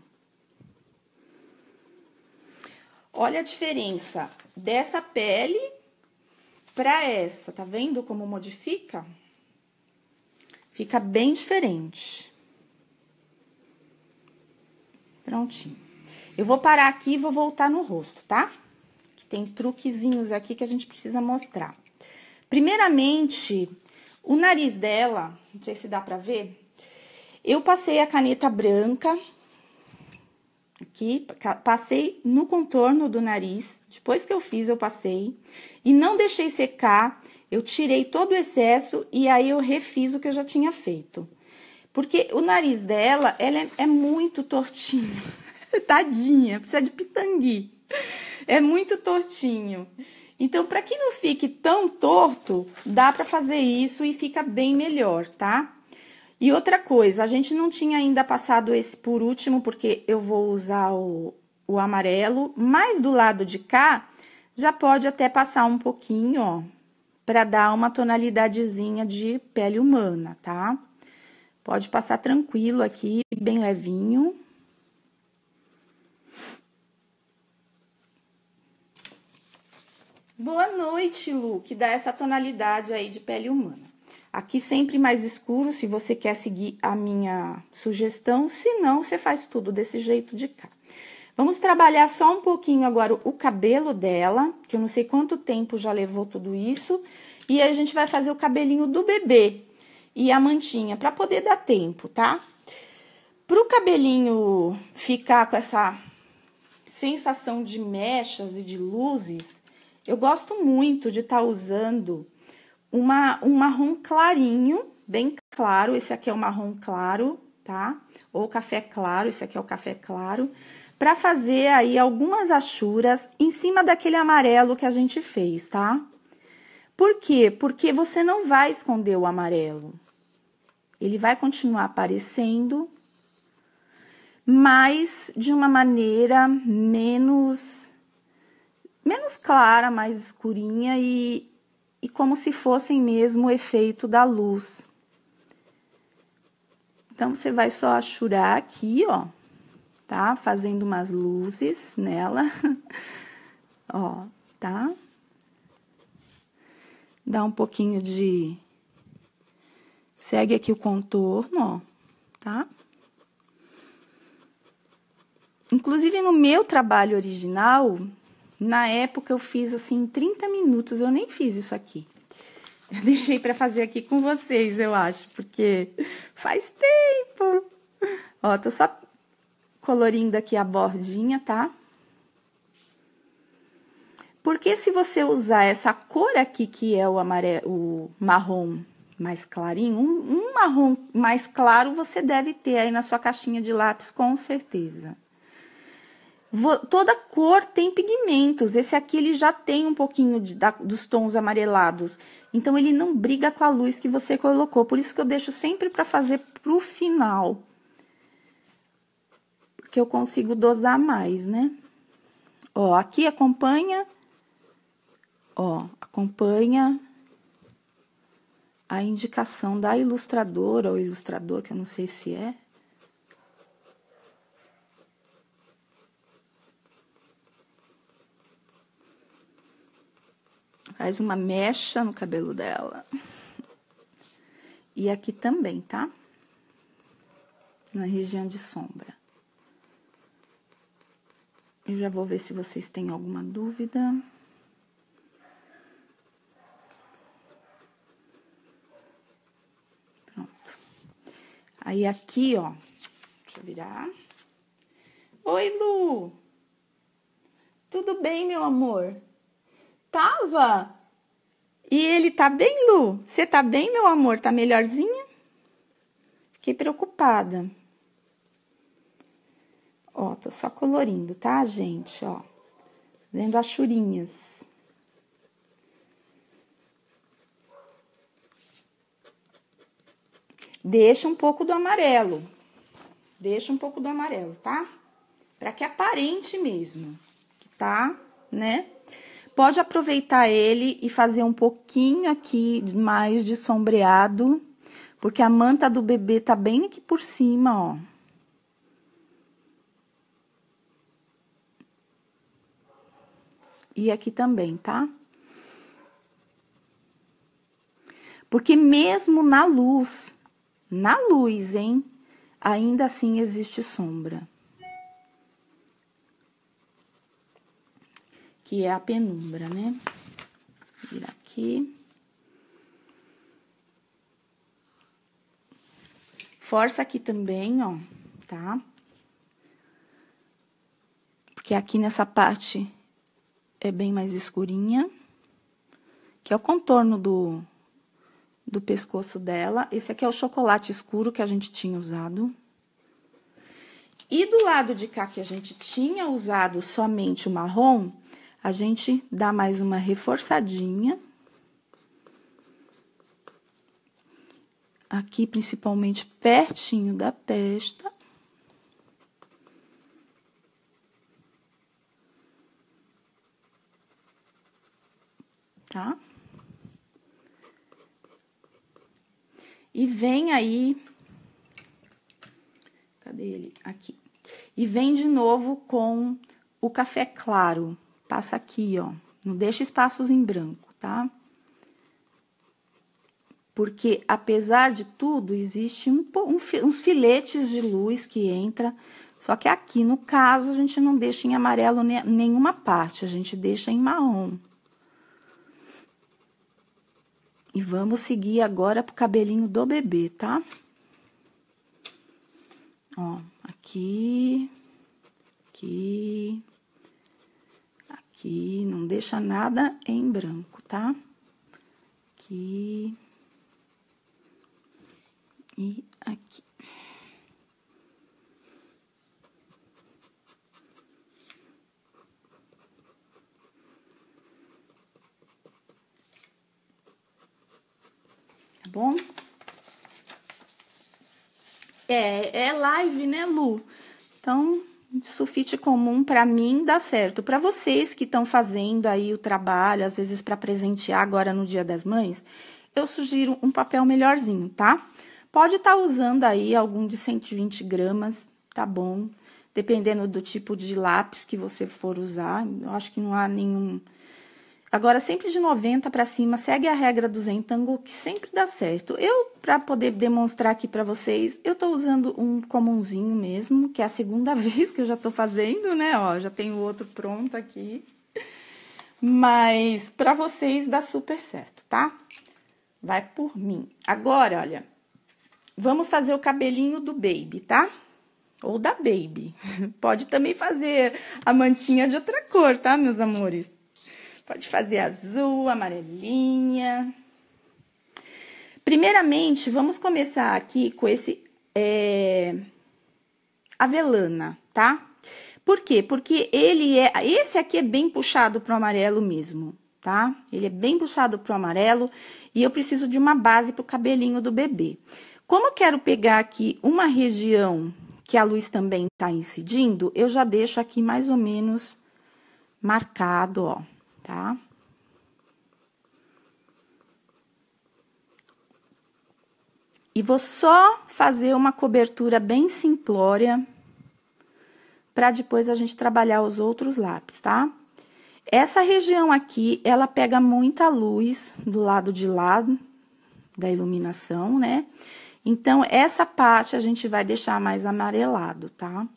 Olha a diferença dessa pele para essa, tá vendo como modifica? Fica bem diferente. Prontinho. Eu vou parar aqui e vou voltar no rosto, tá? Que tem truquezinhos aqui que a gente precisa mostrar. Primeiramente, o nariz dela, não sei se dá pra ver, eu passei a caneta branca Aqui, passei no contorno do nariz. Depois que eu fiz, eu passei. E não deixei secar. Eu tirei todo o excesso e aí eu refiz o que eu já tinha feito. Porque o nariz dela, ela é, é muito tortinho. [LAUGHS] Tadinha, precisa de pitangui. É muito tortinho. Então, para que não fique tão torto, dá para fazer isso e fica bem melhor, tá? E outra coisa, a gente não tinha ainda passado esse por último, porque eu vou usar o, o amarelo, mas do lado de cá, já pode até passar um pouquinho, ó, para dar uma tonalidadezinha de pele humana, tá? Pode passar tranquilo aqui, bem levinho. Boa noite, Lu, que dá essa tonalidade aí de pele humana. Aqui sempre mais escuro, se você quer seguir a minha sugestão, se não, você faz tudo desse jeito de cá. Vamos trabalhar só um pouquinho agora o cabelo dela, que eu não sei quanto tempo já levou tudo isso, e a gente vai fazer o cabelinho do bebê e a mantinha, para poder dar tempo, tá? Pro cabelinho ficar com essa sensação de mechas e de luzes, eu gosto muito de estar tá usando uma, um marrom clarinho, bem claro. Esse aqui é o marrom claro, tá? Ou café claro, esse aqui é o café claro. Para fazer aí algumas achuras em cima daquele amarelo que a gente fez, tá? Por quê? Porque você não vai esconder o amarelo ele vai continuar aparecendo, mas de uma maneira menos menos clara, mais escurinha e, e como se fossem mesmo o efeito da luz. Então, você vai só achurar aqui, ó, tá? Fazendo umas luzes nela, [LAUGHS] ó, tá? Dá um pouquinho de Segue aqui o contorno, ó, tá? Inclusive, no meu trabalho original, na época eu fiz assim 30 minutos, eu nem fiz isso aqui. Eu [LAUGHS] deixei para fazer aqui com vocês, eu acho, porque faz tempo. Ó, tô só colorindo aqui a bordinha, tá? Porque se você usar essa cor aqui, que é o amarelo, o marrom mais clarinho, um, um marrom mais claro você deve ter aí na sua caixinha de lápis, com certeza. Toda cor tem pigmentos. Esse aqui ele já tem um pouquinho de, da, dos tons amarelados. Então ele não briga com a luz que você colocou. Por isso que eu deixo sempre para fazer pro final. Porque eu consigo dosar mais, né? Ó, aqui acompanha. Ó, acompanha a indicação da ilustradora ou ilustrador, que eu não sei se é. Faz uma mecha no cabelo dela. E aqui também, tá? Na região de sombra. Eu já vou ver se vocês têm alguma dúvida. Aí aqui, ó, deixa eu virar. Oi, Lu! Tudo bem, meu amor? Tava? E ele tá bem, Lu? Você tá bem, meu amor? Tá melhorzinha? Fiquei preocupada. Ó, tô só colorindo, tá, gente? Ó, fazendo as churinhas. Deixa um pouco do amarelo. Deixa um pouco do amarelo, tá? Para que aparente mesmo, tá? Né? Pode aproveitar ele e fazer um pouquinho aqui mais de sombreado, porque a manta do bebê tá bem aqui por cima, ó. E aqui também, tá? Porque mesmo na luz, na luz, hein? Ainda assim existe sombra. Que é a penumbra, né? Vira aqui. Força aqui também, ó, tá? que aqui nessa parte é bem mais escurinha, que é o contorno do, do pescoço dela. Esse aqui é o chocolate escuro que a gente tinha usado. E do lado de cá, que a gente tinha usado somente o marrom, a gente dá mais uma reforçadinha. Aqui, principalmente, pertinho da testa. Tá? E vem aí. Cadê ele? Aqui. E vem de novo com o café claro. Passa aqui, ó. Não deixa espaços em branco, tá? Porque, apesar de tudo, existe um, um, uns filetes de luz que entra. Só que aqui, no caso, a gente não deixa em amarelo nenhuma parte, a gente deixa em marrom. E vamos seguir agora pro cabelinho do bebê, tá? Ó, aqui, aqui, aqui, não deixa nada em branco, tá? Aqui e aqui. bom? É, é live, né, Lu? Então, sulfite comum para mim dá certo. Para vocês que estão fazendo aí o trabalho, às vezes para presentear agora no Dia das Mães, eu sugiro um papel melhorzinho, tá? Pode estar tá usando aí algum de 120 gramas, tá bom? Dependendo do tipo de lápis que você for usar. Eu acho que não há nenhum Agora, sempre de 90 para cima, segue a regra do Zentangle, que sempre dá certo. Eu, para poder demonstrar aqui para vocês, eu tô usando um comunzinho mesmo, que é a segunda [LAUGHS] vez que eu já tô fazendo, né? Ó, já tenho outro pronto aqui. Mas para vocês dá super certo, tá? Vai por mim. Agora, olha, vamos fazer o cabelinho do baby, tá? Ou da baby. [LAUGHS] Pode também fazer a mantinha de outra cor, tá, meus amores? Pode fazer azul, amarelinha. Primeiramente, vamos começar aqui com esse é, avelana, tá? Por quê? Porque ele é. Esse aqui é bem puxado pro amarelo mesmo, tá? Ele é bem puxado pro amarelo e eu preciso de uma base pro cabelinho do bebê. Como eu quero pegar aqui uma região que a luz também tá incidindo, eu já deixo aqui mais ou menos marcado, ó tá? E vou só fazer uma cobertura bem simplória para depois a gente trabalhar os outros lápis, tá? Essa região aqui, ela pega muita luz do lado de lá da iluminação, né? Então, essa parte a gente vai deixar mais amarelado, tá? Tá?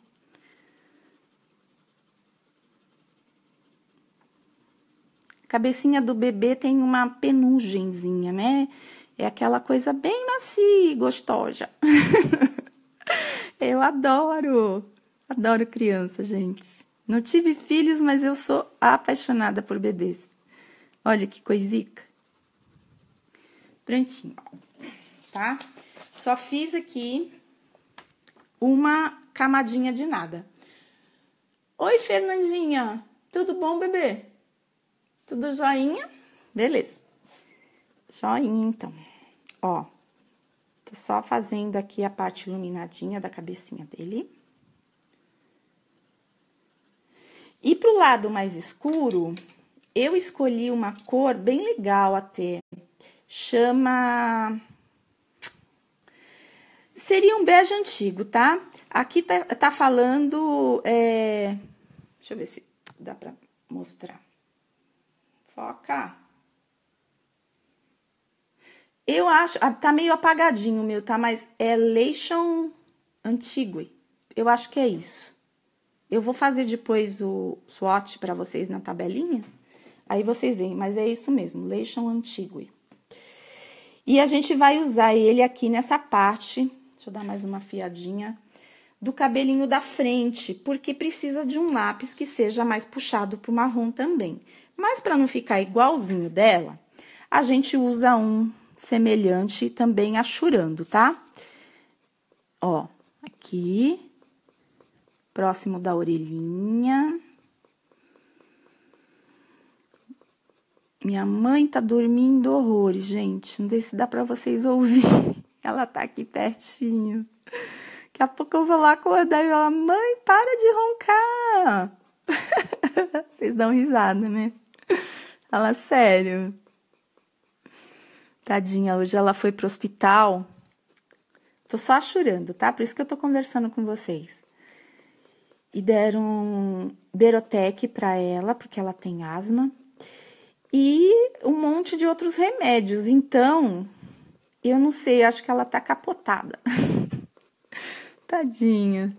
Cabecinha do bebê tem uma penugenzinha, né? É aquela coisa bem macia e gostosa. [LAUGHS] eu adoro. Adoro criança, gente. Não tive filhos, mas eu sou apaixonada por bebês. Olha que coisica. Prontinho, tá? Só fiz aqui uma camadinha de nada. Oi, Fernandinha. Tudo bom, bebê? Tudo joinha? Beleza. Joinha, então. Ó, tô só fazendo aqui a parte iluminadinha da cabecinha dele. E pro lado mais escuro, eu escolhi uma cor bem legal até. Chama... Seria um bege antigo, tá? Aqui tá, tá falando... É... Deixa eu ver se dá pra mostrar. Foca. Eu acho, ah, tá meio apagadinho o meu, tá? Mas é Leishon Antigue. Eu acho que é isso. Eu vou fazer depois o swatch para vocês na tabelinha. Aí vocês veem, mas é isso mesmo, Leishon Antigue. E a gente vai usar ele aqui nessa parte. Deixa eu dar mais uma fiadinha do cabelinho da frente, porque precisa de um lápis que seja mais puxado para o marrom também. Mas para não ficar igualzinho dela, a gente usa um semelhante também achurando, tá? Ó, aqui, próximo da orelhinha. Minha mãe tá dormindo horrores, gente. Não sei se dá para vocês ouvirem. [LAUGHS] Ela tá aqui pertinho. Daqui a pouco eu vou lá acordar e falar: Mãe, para de roncar. [LAUGHS] Vocês dão risada, né? Fala sério. Tadinha, hoje ela foi pro hospital. Tô só chorando, tá? Por isso que eu tô conversando com vocês. E deram Berotec para ela, porque ela tem asma. E um monte de outros remédios. Então, eu não sei, acho que ela tá capotada. [LAUGHS] Tadinha.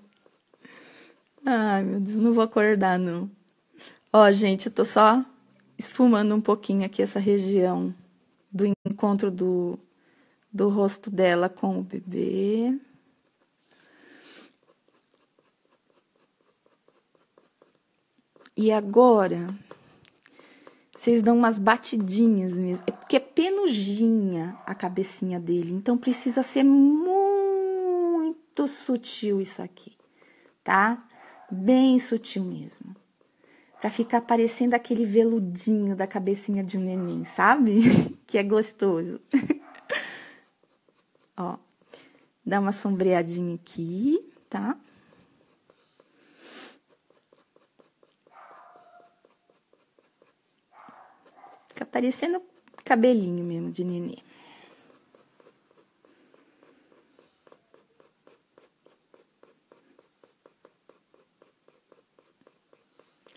Ai, meu Deus, não vou acordar, não. Ó, gente, eu tô só esfumando um pouquinho aqui essa região do encontro do, do rosto dela com o bebê. E agora, vocês dão umas batidinhas mesmo. É porque é penugina a cabecinha dele, então precisa ser muito sutil isso aqui, tá? Bem sutil mesmo. Pra ficar parecendo aquele veludinho da cabecinha de um neném, sabe? [LAUGHS] que é gostoso. [LAUGHS] Ó, dá uma sombreadinha aqui, tá? Fica parecendo cabelinho mesmo de neném.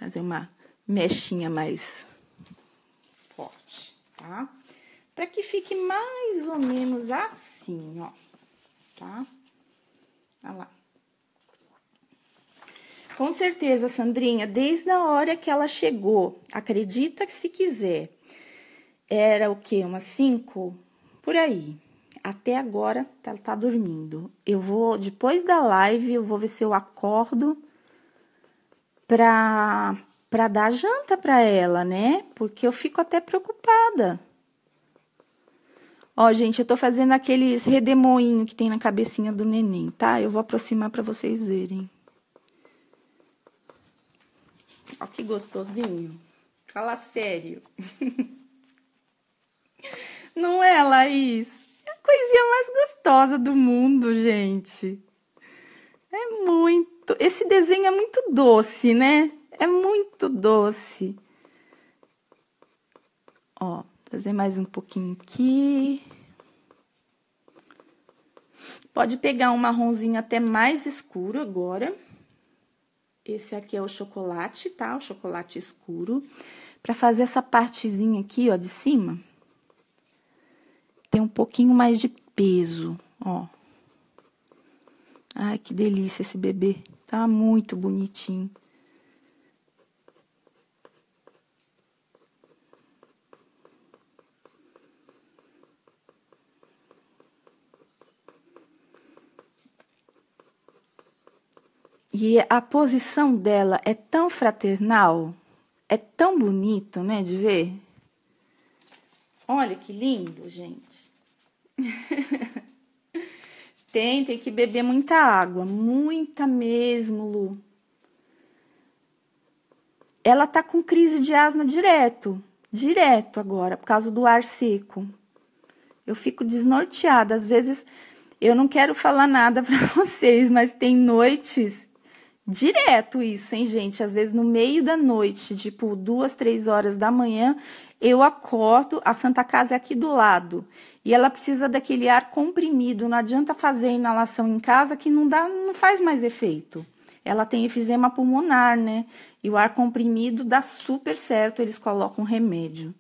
Fazer uma mechinha mais forte, tá? Para que fique mais ou menos assim, ó, tá? Olha lá. Com certeza, Sandrinha, desde a hora que ela chegou, acredita que se quiser, era o quê? Umas cinco? Por aí. Até agora, ela tá dormindo. Eu vou, depois da live, eu vou ver se eu acordo para para dar janta para ela, né? Porque eu fico até preocupada. Ó, gente, eu tô fazendo aqueles redemoinho que tem na cabecinha do neném, tá? Eu vou aproximar para vocês verem. Ó que gostosinho. Fala sério. [LAUGHS] Não é, Laís? É a coisinha mais gostosa do mundo, gente. É muito. Esse desenho é muito doce, né? É muito doce. Ó, fazer mais um pouquinho aqui. Pode pegar um marronzinho até mais escuro agora. Esse aqui é o chocolate, tá? O chocolate escuro. Pra fazer essa partezinha aqui, ó, de cima. Tem um pouquinho mais de peso, ó. Ai, que delícia esse bebê. Tá muito bonitinho. E a posição dela é tão fraternal, é tão bonito, né, de ver. Olha que lindo, gente. [LAUGHS] tem, tem que beber muita água, muita mesmo, Lu. Ela tá com crise de asma direto, direto agora, por causa do ar seco. Eu fico desnorteada, às vezes eu não quero falar nada [LAUGHS] para vocês, mas tem noites direto isso, hein, gente? Às vezes no meio da noite, tipo duas, três horas da manhã, eu acordo, a Santa Casa é aqui do lado. E ela precisa daquele ar comprimido. Não adianta fazer inalação em casa que não dá, não faz mais efeito. Ela tem efizema pulmonar, né? E o ar comprimido dá super certo, eles colocam remédio.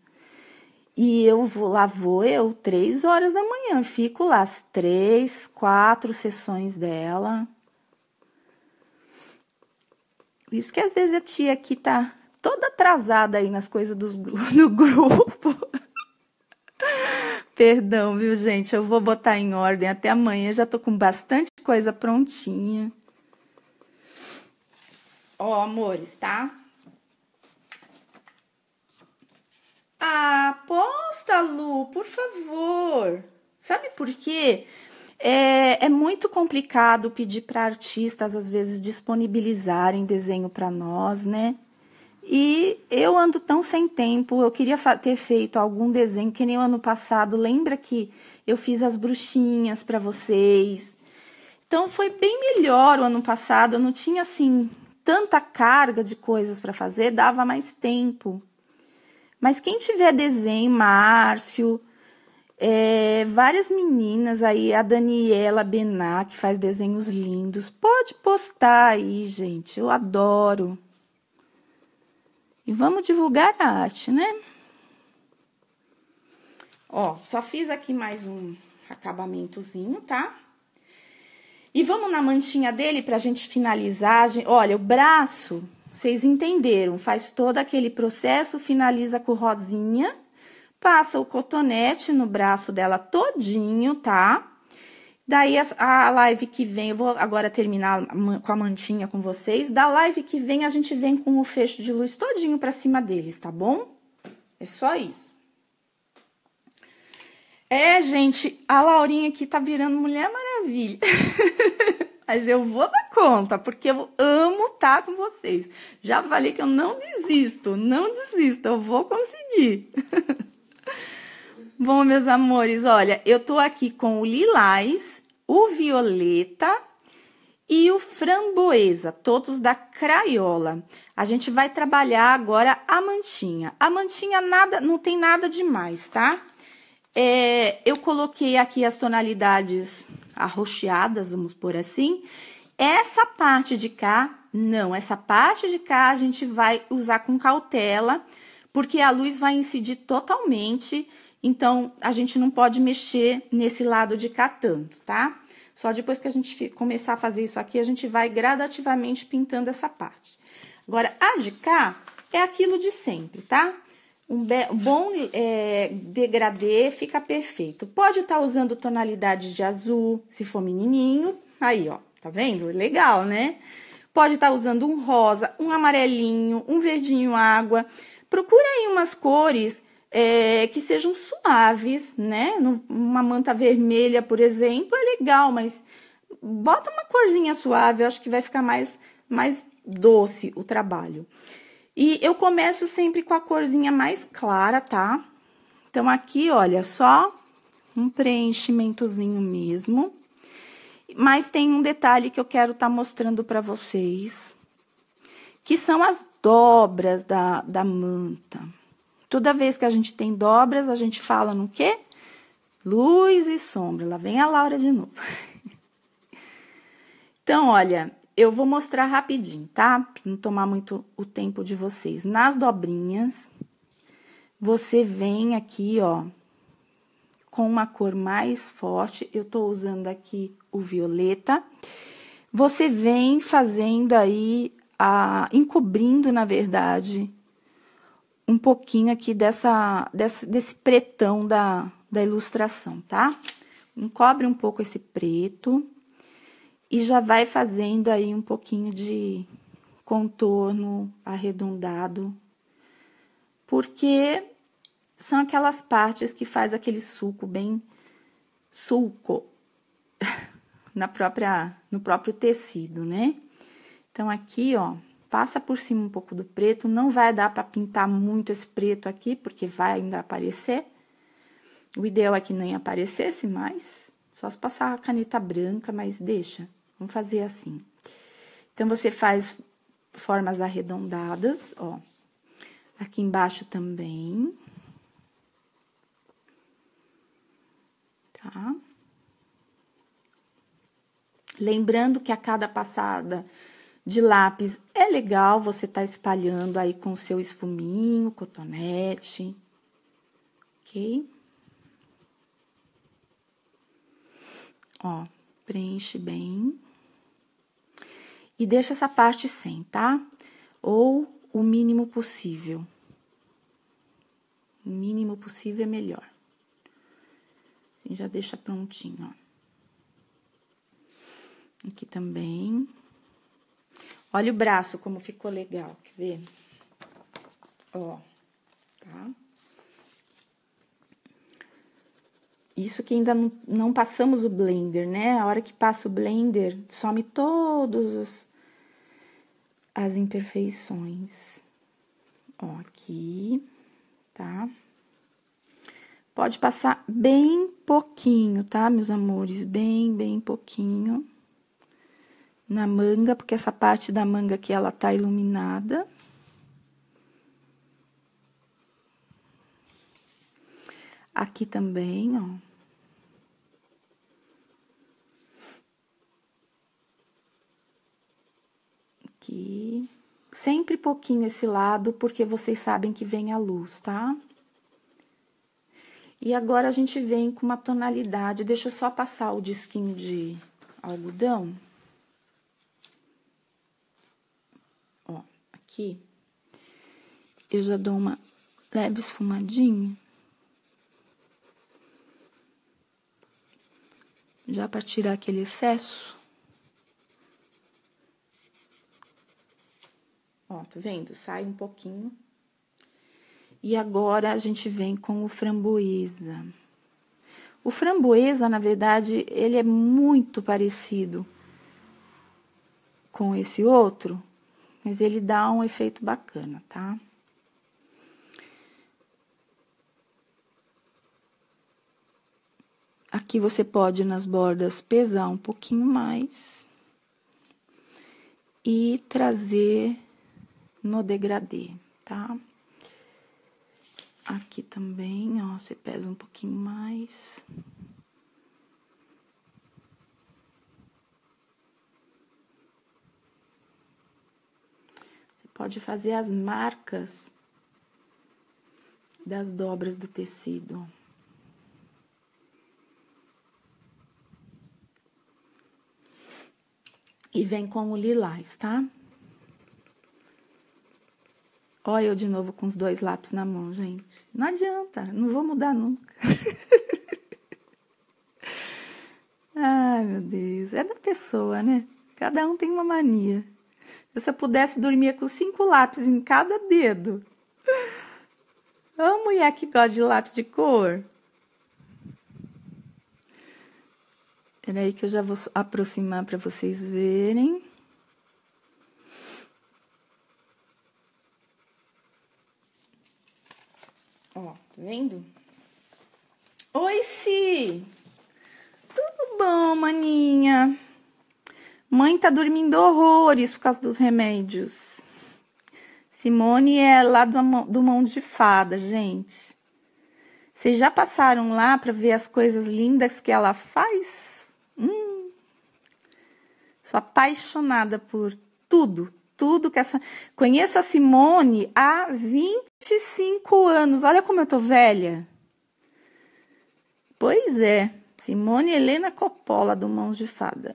E eu vou lá, vou eu, três horas da manhã, fico lá as três, quatro sessões dela. Isso que às vezes a tia aqui tá toda atrasada aí nas coisas dos, [LAUGHS] do grupo. Perdão, viu, gente? Eu vou botar em ordem até amanhã. Já tô com bastante coisa prontinha. Ó, amores, tá? Ah, posta, Lu, por favor. Sabe por quê? É, é muito complicado pedir para artistas, às vezes, disponibilizarem desenho para nós, né? E eu ando tão sem tempo, eu queria ter feito algum desenho que nem o ano passado. Lembra que eu fiz as bruxinhas para vocês? Então foi bem melhor o ano passado, eu não tinha assim tanta carga de coisas para fazer, dava mais tempo. Mas quem tiver desenho, Márcio, é, várias meninas aí, a Daniela Bená, que faz desenhos lindos, pode postar aí, gente. Eu adoro. E vamos divulgar a arte, né? Ó, só fiz aqui mais um acabamentozinho, tá? E vamos na mantinha dele pra gente finalizar. Olha, o braço vocês entenderam? Faz todo aquele processo, finaliza com rosinha, passa o cotonete no braço dela todinho, tá? Daí a, a live que vem, eu vou agora terminar com a mantinha com vocês. Da live que vem a gente vem com o fecho de luz todinho pra cima deles, tá bom? É só isso. É, gente, a Laurinha aqui tá virando Mulher Maravilha. [LAUGHS] Mas eu vou dar conta, porque eu amo estar com vocês. Já falei que eu não desisto, não desisto, eu vou conseguir. [LAUGHS] Bom, meus amores, olha, eu tô aqui com o lilás, o violeta e o framboesa, todos da craiola. A gente vai trabalhar agora a mantinha. A mantinha nada, não tem nada demais, tá? É, eu coloquei aqui as tonalidades arroxeadas, vamos por assim. Essa parte de cá, não, essa parte de cá a gente vai usar com cautela, porque a luz vai incidir totalmente, então a gente não pode mexer nesse lado de cá tanto, tá? Só depois que a gente começar a fazer isso aqui, a gente vai gradativamente pintando essa parte. Agora, a de cá é aquilo de sempre, tá? um bom é, degradê fica perfeito. Pode estar tá usando tonalidades de azul, se for menininho. Aí, ó, tá vendo? Legal, né? Pode estar tá usando um rosa, um amarelinho, um verdinho água. Procura aí umas cores é, que sejam suaves, né? Uma manta vermelha, por exemplo, é legal, mas bota uma corzinha suave, eu acho que vai ficar mais, mais doce o trabalho. E eu começo sempre com a corzinha mais clara, tá? Então, aqui, olha, só um preenchimentozinho mesmo. Mas tem um detalhe que eu quero estar tá mostrando para vocês, que são as dobras da, da manta. Toda vez que a gente tem dobras, a gente fala no quê? Luz e sombra. Lá vem a Laura de novo. [LAUGHS] então, olha, eu vou mostrar rapidinho, tá? Pra não tomar muito o tempo de vocês. Nas dobrinhas, você vem aqui, ó, com uma cor mais forte. Eu tô usando aqui o violeta. Você vem fazendo aí, a, encobrindo, na verdade, um pouquinho aqui dessa, dessa, desse pretão da, da ilustração, tá? Encobre um pouco esse preto e já vai fazendo aí um pouquinho de contorno arredondado, porque são aquelas partes que faz aquele suco bem sulco [LAUGHS] na própria no próprio tecido, né? Então aqui, ó, passa por cima um pouco do preto, não vai dar para pintar muito esse preto aqui, porque vai ainda aparecer. O ideal é que nem aparecesse mais, só se passar a caneta branca, mas deixa. Vamos fazer assim. Então, você faz formas arredondadas, ó. Aqui embaixo também. Tá? Lembrando que a cada passada de lápis é legal você tá espalhando aí com o seu esfuminho, cotonete, ok? Ó, preenche bem e deixa essa parte sem, tá? Ou o mínimo possível. O mínimo possível é melhor. Assim, já deixa prontinho, ó. Aqui também. Olha o braço como ficou legal, quer ver? Ó, tá? Isso que ainda não, não passamos o blender, né? A hora que passa o blender, some todos os, as imperfeições. Ó, aqui, tá? Pode passar bem pouquinho, tá, meus amores? Bem, bem pouquinho na manga, porque essa parte da manga aqui ela tá iluminada. Aqui também, ó. Aqui. Sempre pouquinho esse lado, porque vocês sabem que vem a luz, tá? E agora a gente vem com uma tonalidade, deixa eu só passar o disquinho de algodão. Ó, aqui. Eu já dou uma leve esfumadinha. Já para tirar aquele excesso. Ó, tá vendo? Sai um pouquinho. E agora a gente vem com o framboesa. O framboesa, na verdade, ele é muito parecido com esse outro, mas ele dá um efeito bacana, tá? Aqui você pode, nas bordas, pesar um pouquinho mais e trazer no degradê, tá? Aqui também, ó, você pesa um pouquinho mais. Pode fazer as marcas das dobras do tecido. E vem com o lilás, tá? Olha eu de novo com os dois lápis na mão, gente. Não adianta, não vou mudar nunca. [LAUGHS] Ai, meu Deus. É da pessoa, né? Cada um tem uma mania. Se eu pudesse dormir com cinco lápis em cada dedo. Ô, mulher que gosta de lápis de cor. Peraí que eu já vou aproximar para vocês verem. Ó, tá vendo? Oi, Si! Tudo bom, maninha? Mãe tá dormindo horrores por causa dos remédios. Simone é lá do, do Mão de Fada, gente. Vocês já passaram lá para ver as coisas lindas que ela faz? Hum. Sou apaixonada por tudo, tudo que essa. Conheço a Simone há 25 anos. Olha como eu tô velha. Pois é, Simone Helena Coppola do Mãos de Fada.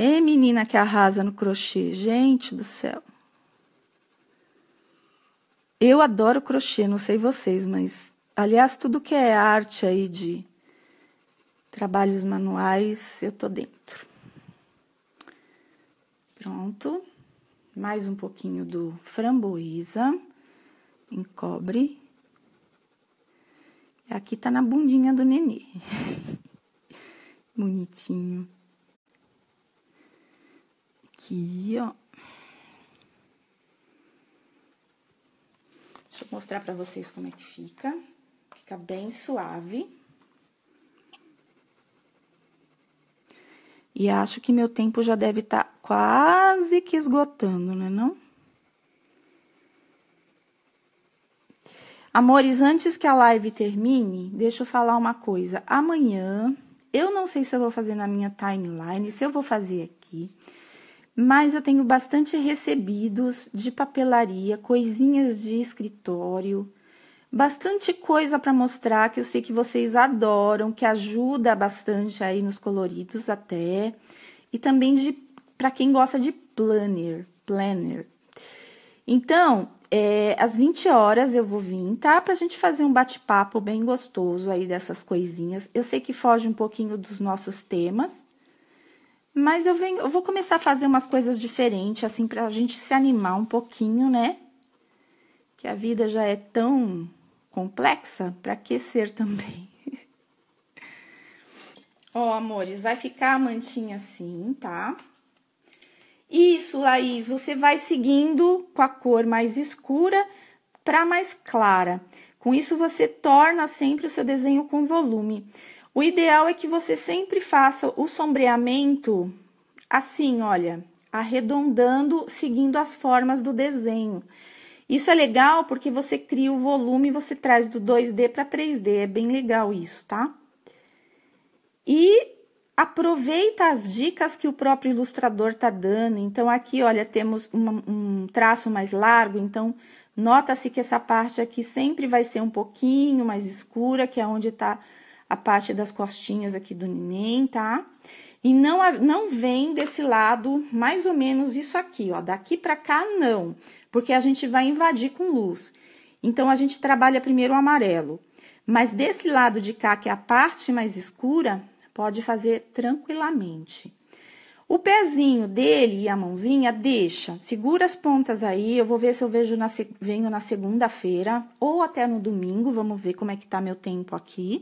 É menina que arrasa no crochê, gente do céu. Eu adoro crochê, não sei vocês, mas aliás, tudo que é arte aí de trabalhos manuais, eu tô dentro. Pronto. Mais um pouquinho do framboesa em cobre. Aqui tá na bundinha do nenê. [LAUGHS] Bonitinho. Aqui, ó. Deixa eu mostrar pra vocês como é que fica. Fica bem suave. E acho que meu tempo já deve estar tá quase que esgotando, né não? Amores, antes que a live termine, deixa eu falar uma coisa. Amanhã, eu não sei se eu vou fazer na minha timeline, se eu vou fazer aqui, mas eu tenho bastante recebidos de papelaria, coisinhas de escritório, bastante coisa para mostrar que eu sei que vocês adoram, que ajuda bastante aí nos coloridos até, e também de para quem gosta de planner, planner. Então, é, às 20 horas eu vou vir, tá? Pra gente fazer um bate-papo bem gostoso aí dessas coisinhas. Eu sei que foge um pouquinho dos nossos temas, Mas eu venho, eu vou começar a fazer umas coisas diferentes, assim, pra gente se animar um pouquinho, né? Que a vida já é tão complexa, pra que ser também? [LAUGHS] Ó, oh, amores, vai ficar a mantinha assim, tá? Isso, Laís, você vai seguindo com a cor mais escura para mais clara. Com isso, você torna sempre o seu desenho com volume. O ideal é que você sempre faça o sombreamento assim, olha, arredondando, seguindo as formas do desenho. Isso é legal porque você cria o volume, você traz do 2D para 3D, é bem legal isso, tá? E aproveita as dicas que o próprio ilustrador tá dando. Então, aqui, olha, temos uma, um traço mais largo, então nota-se que essa parte aqui sempre vai ser um pouquinho mais escura, que é onde tá a parte das costinhas aqui do neném, tá? E não, não vem desse lado, mais ou menos isso aqui, ó. Daqui pra cá, não, porque a gente vai invadir com luz. Então, a gente trabalha primeiro o amarelo. Mas desse lado de cá, que é a parte mais escura, pode fazer tranquilamente. O pezinho dele e a mãozinha, deixa, segura as pontas aí, eu vou ver se eu vejo na, venho na segunda-feira ou até no domingo, vamos ver como é que tá meu tempo aqui.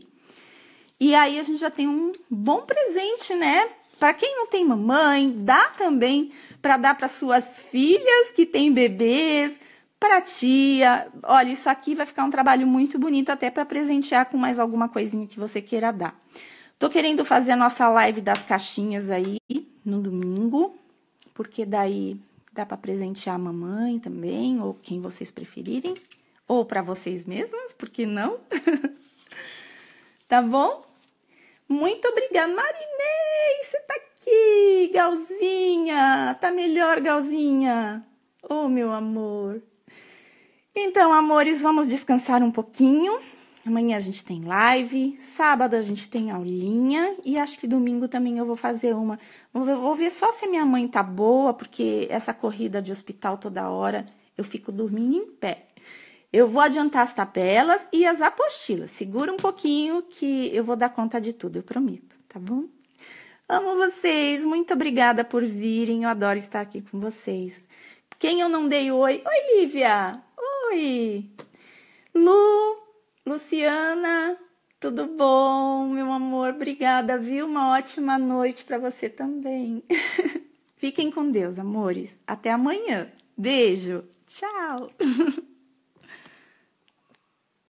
E aí a gente já tem um bom presente, né? Para quem não tem mamãe, dá também para dar para suas filhas que têm bebês, para tia. Olha, isso aqui vai ficar um trabalho muito bonito até para presentear com mais alguma coisinha que você queira dar. Tô querendo fazer a nossa live das caixinhas aí no domingo, porque daí dá para presentear a mamãe também, ou quem vocês preferirem, ou para vocês mesmos, porque não? [LAUGHS] tá bom? Muito obrigada, Marinei, você tá aqui, Galzinha, tá melhor, Galzinha. Oh, meu amor. Então, amores, vamos descansar um pouquinho. Amanhã a gente tem live, sábado a gente tem aulinha e acho que domingo também eu vou fazer uma. Vou ver só se minha mãe tá boa, porque essa corrida de hospital toda hora eu fico dormindo em pé. Eu vou adiantar as tabelas e as apostilas. Segura um pouquinho que eu vou dar conta de tudo, eu prometo, tá bom? Amo vocês, muito obrigada por virem, eu adoro estar aqui com vocês. Quem eu não dei oi? Oi, Lívia! Oi! Lu, Luciana, tudo bom, meu amor? Obrigada, viu? Uma ótima noite para você também. [LAUGHS] Fiquem com Deus, amores. Até amanhã. Beijo. Tchau. [LAUGHS]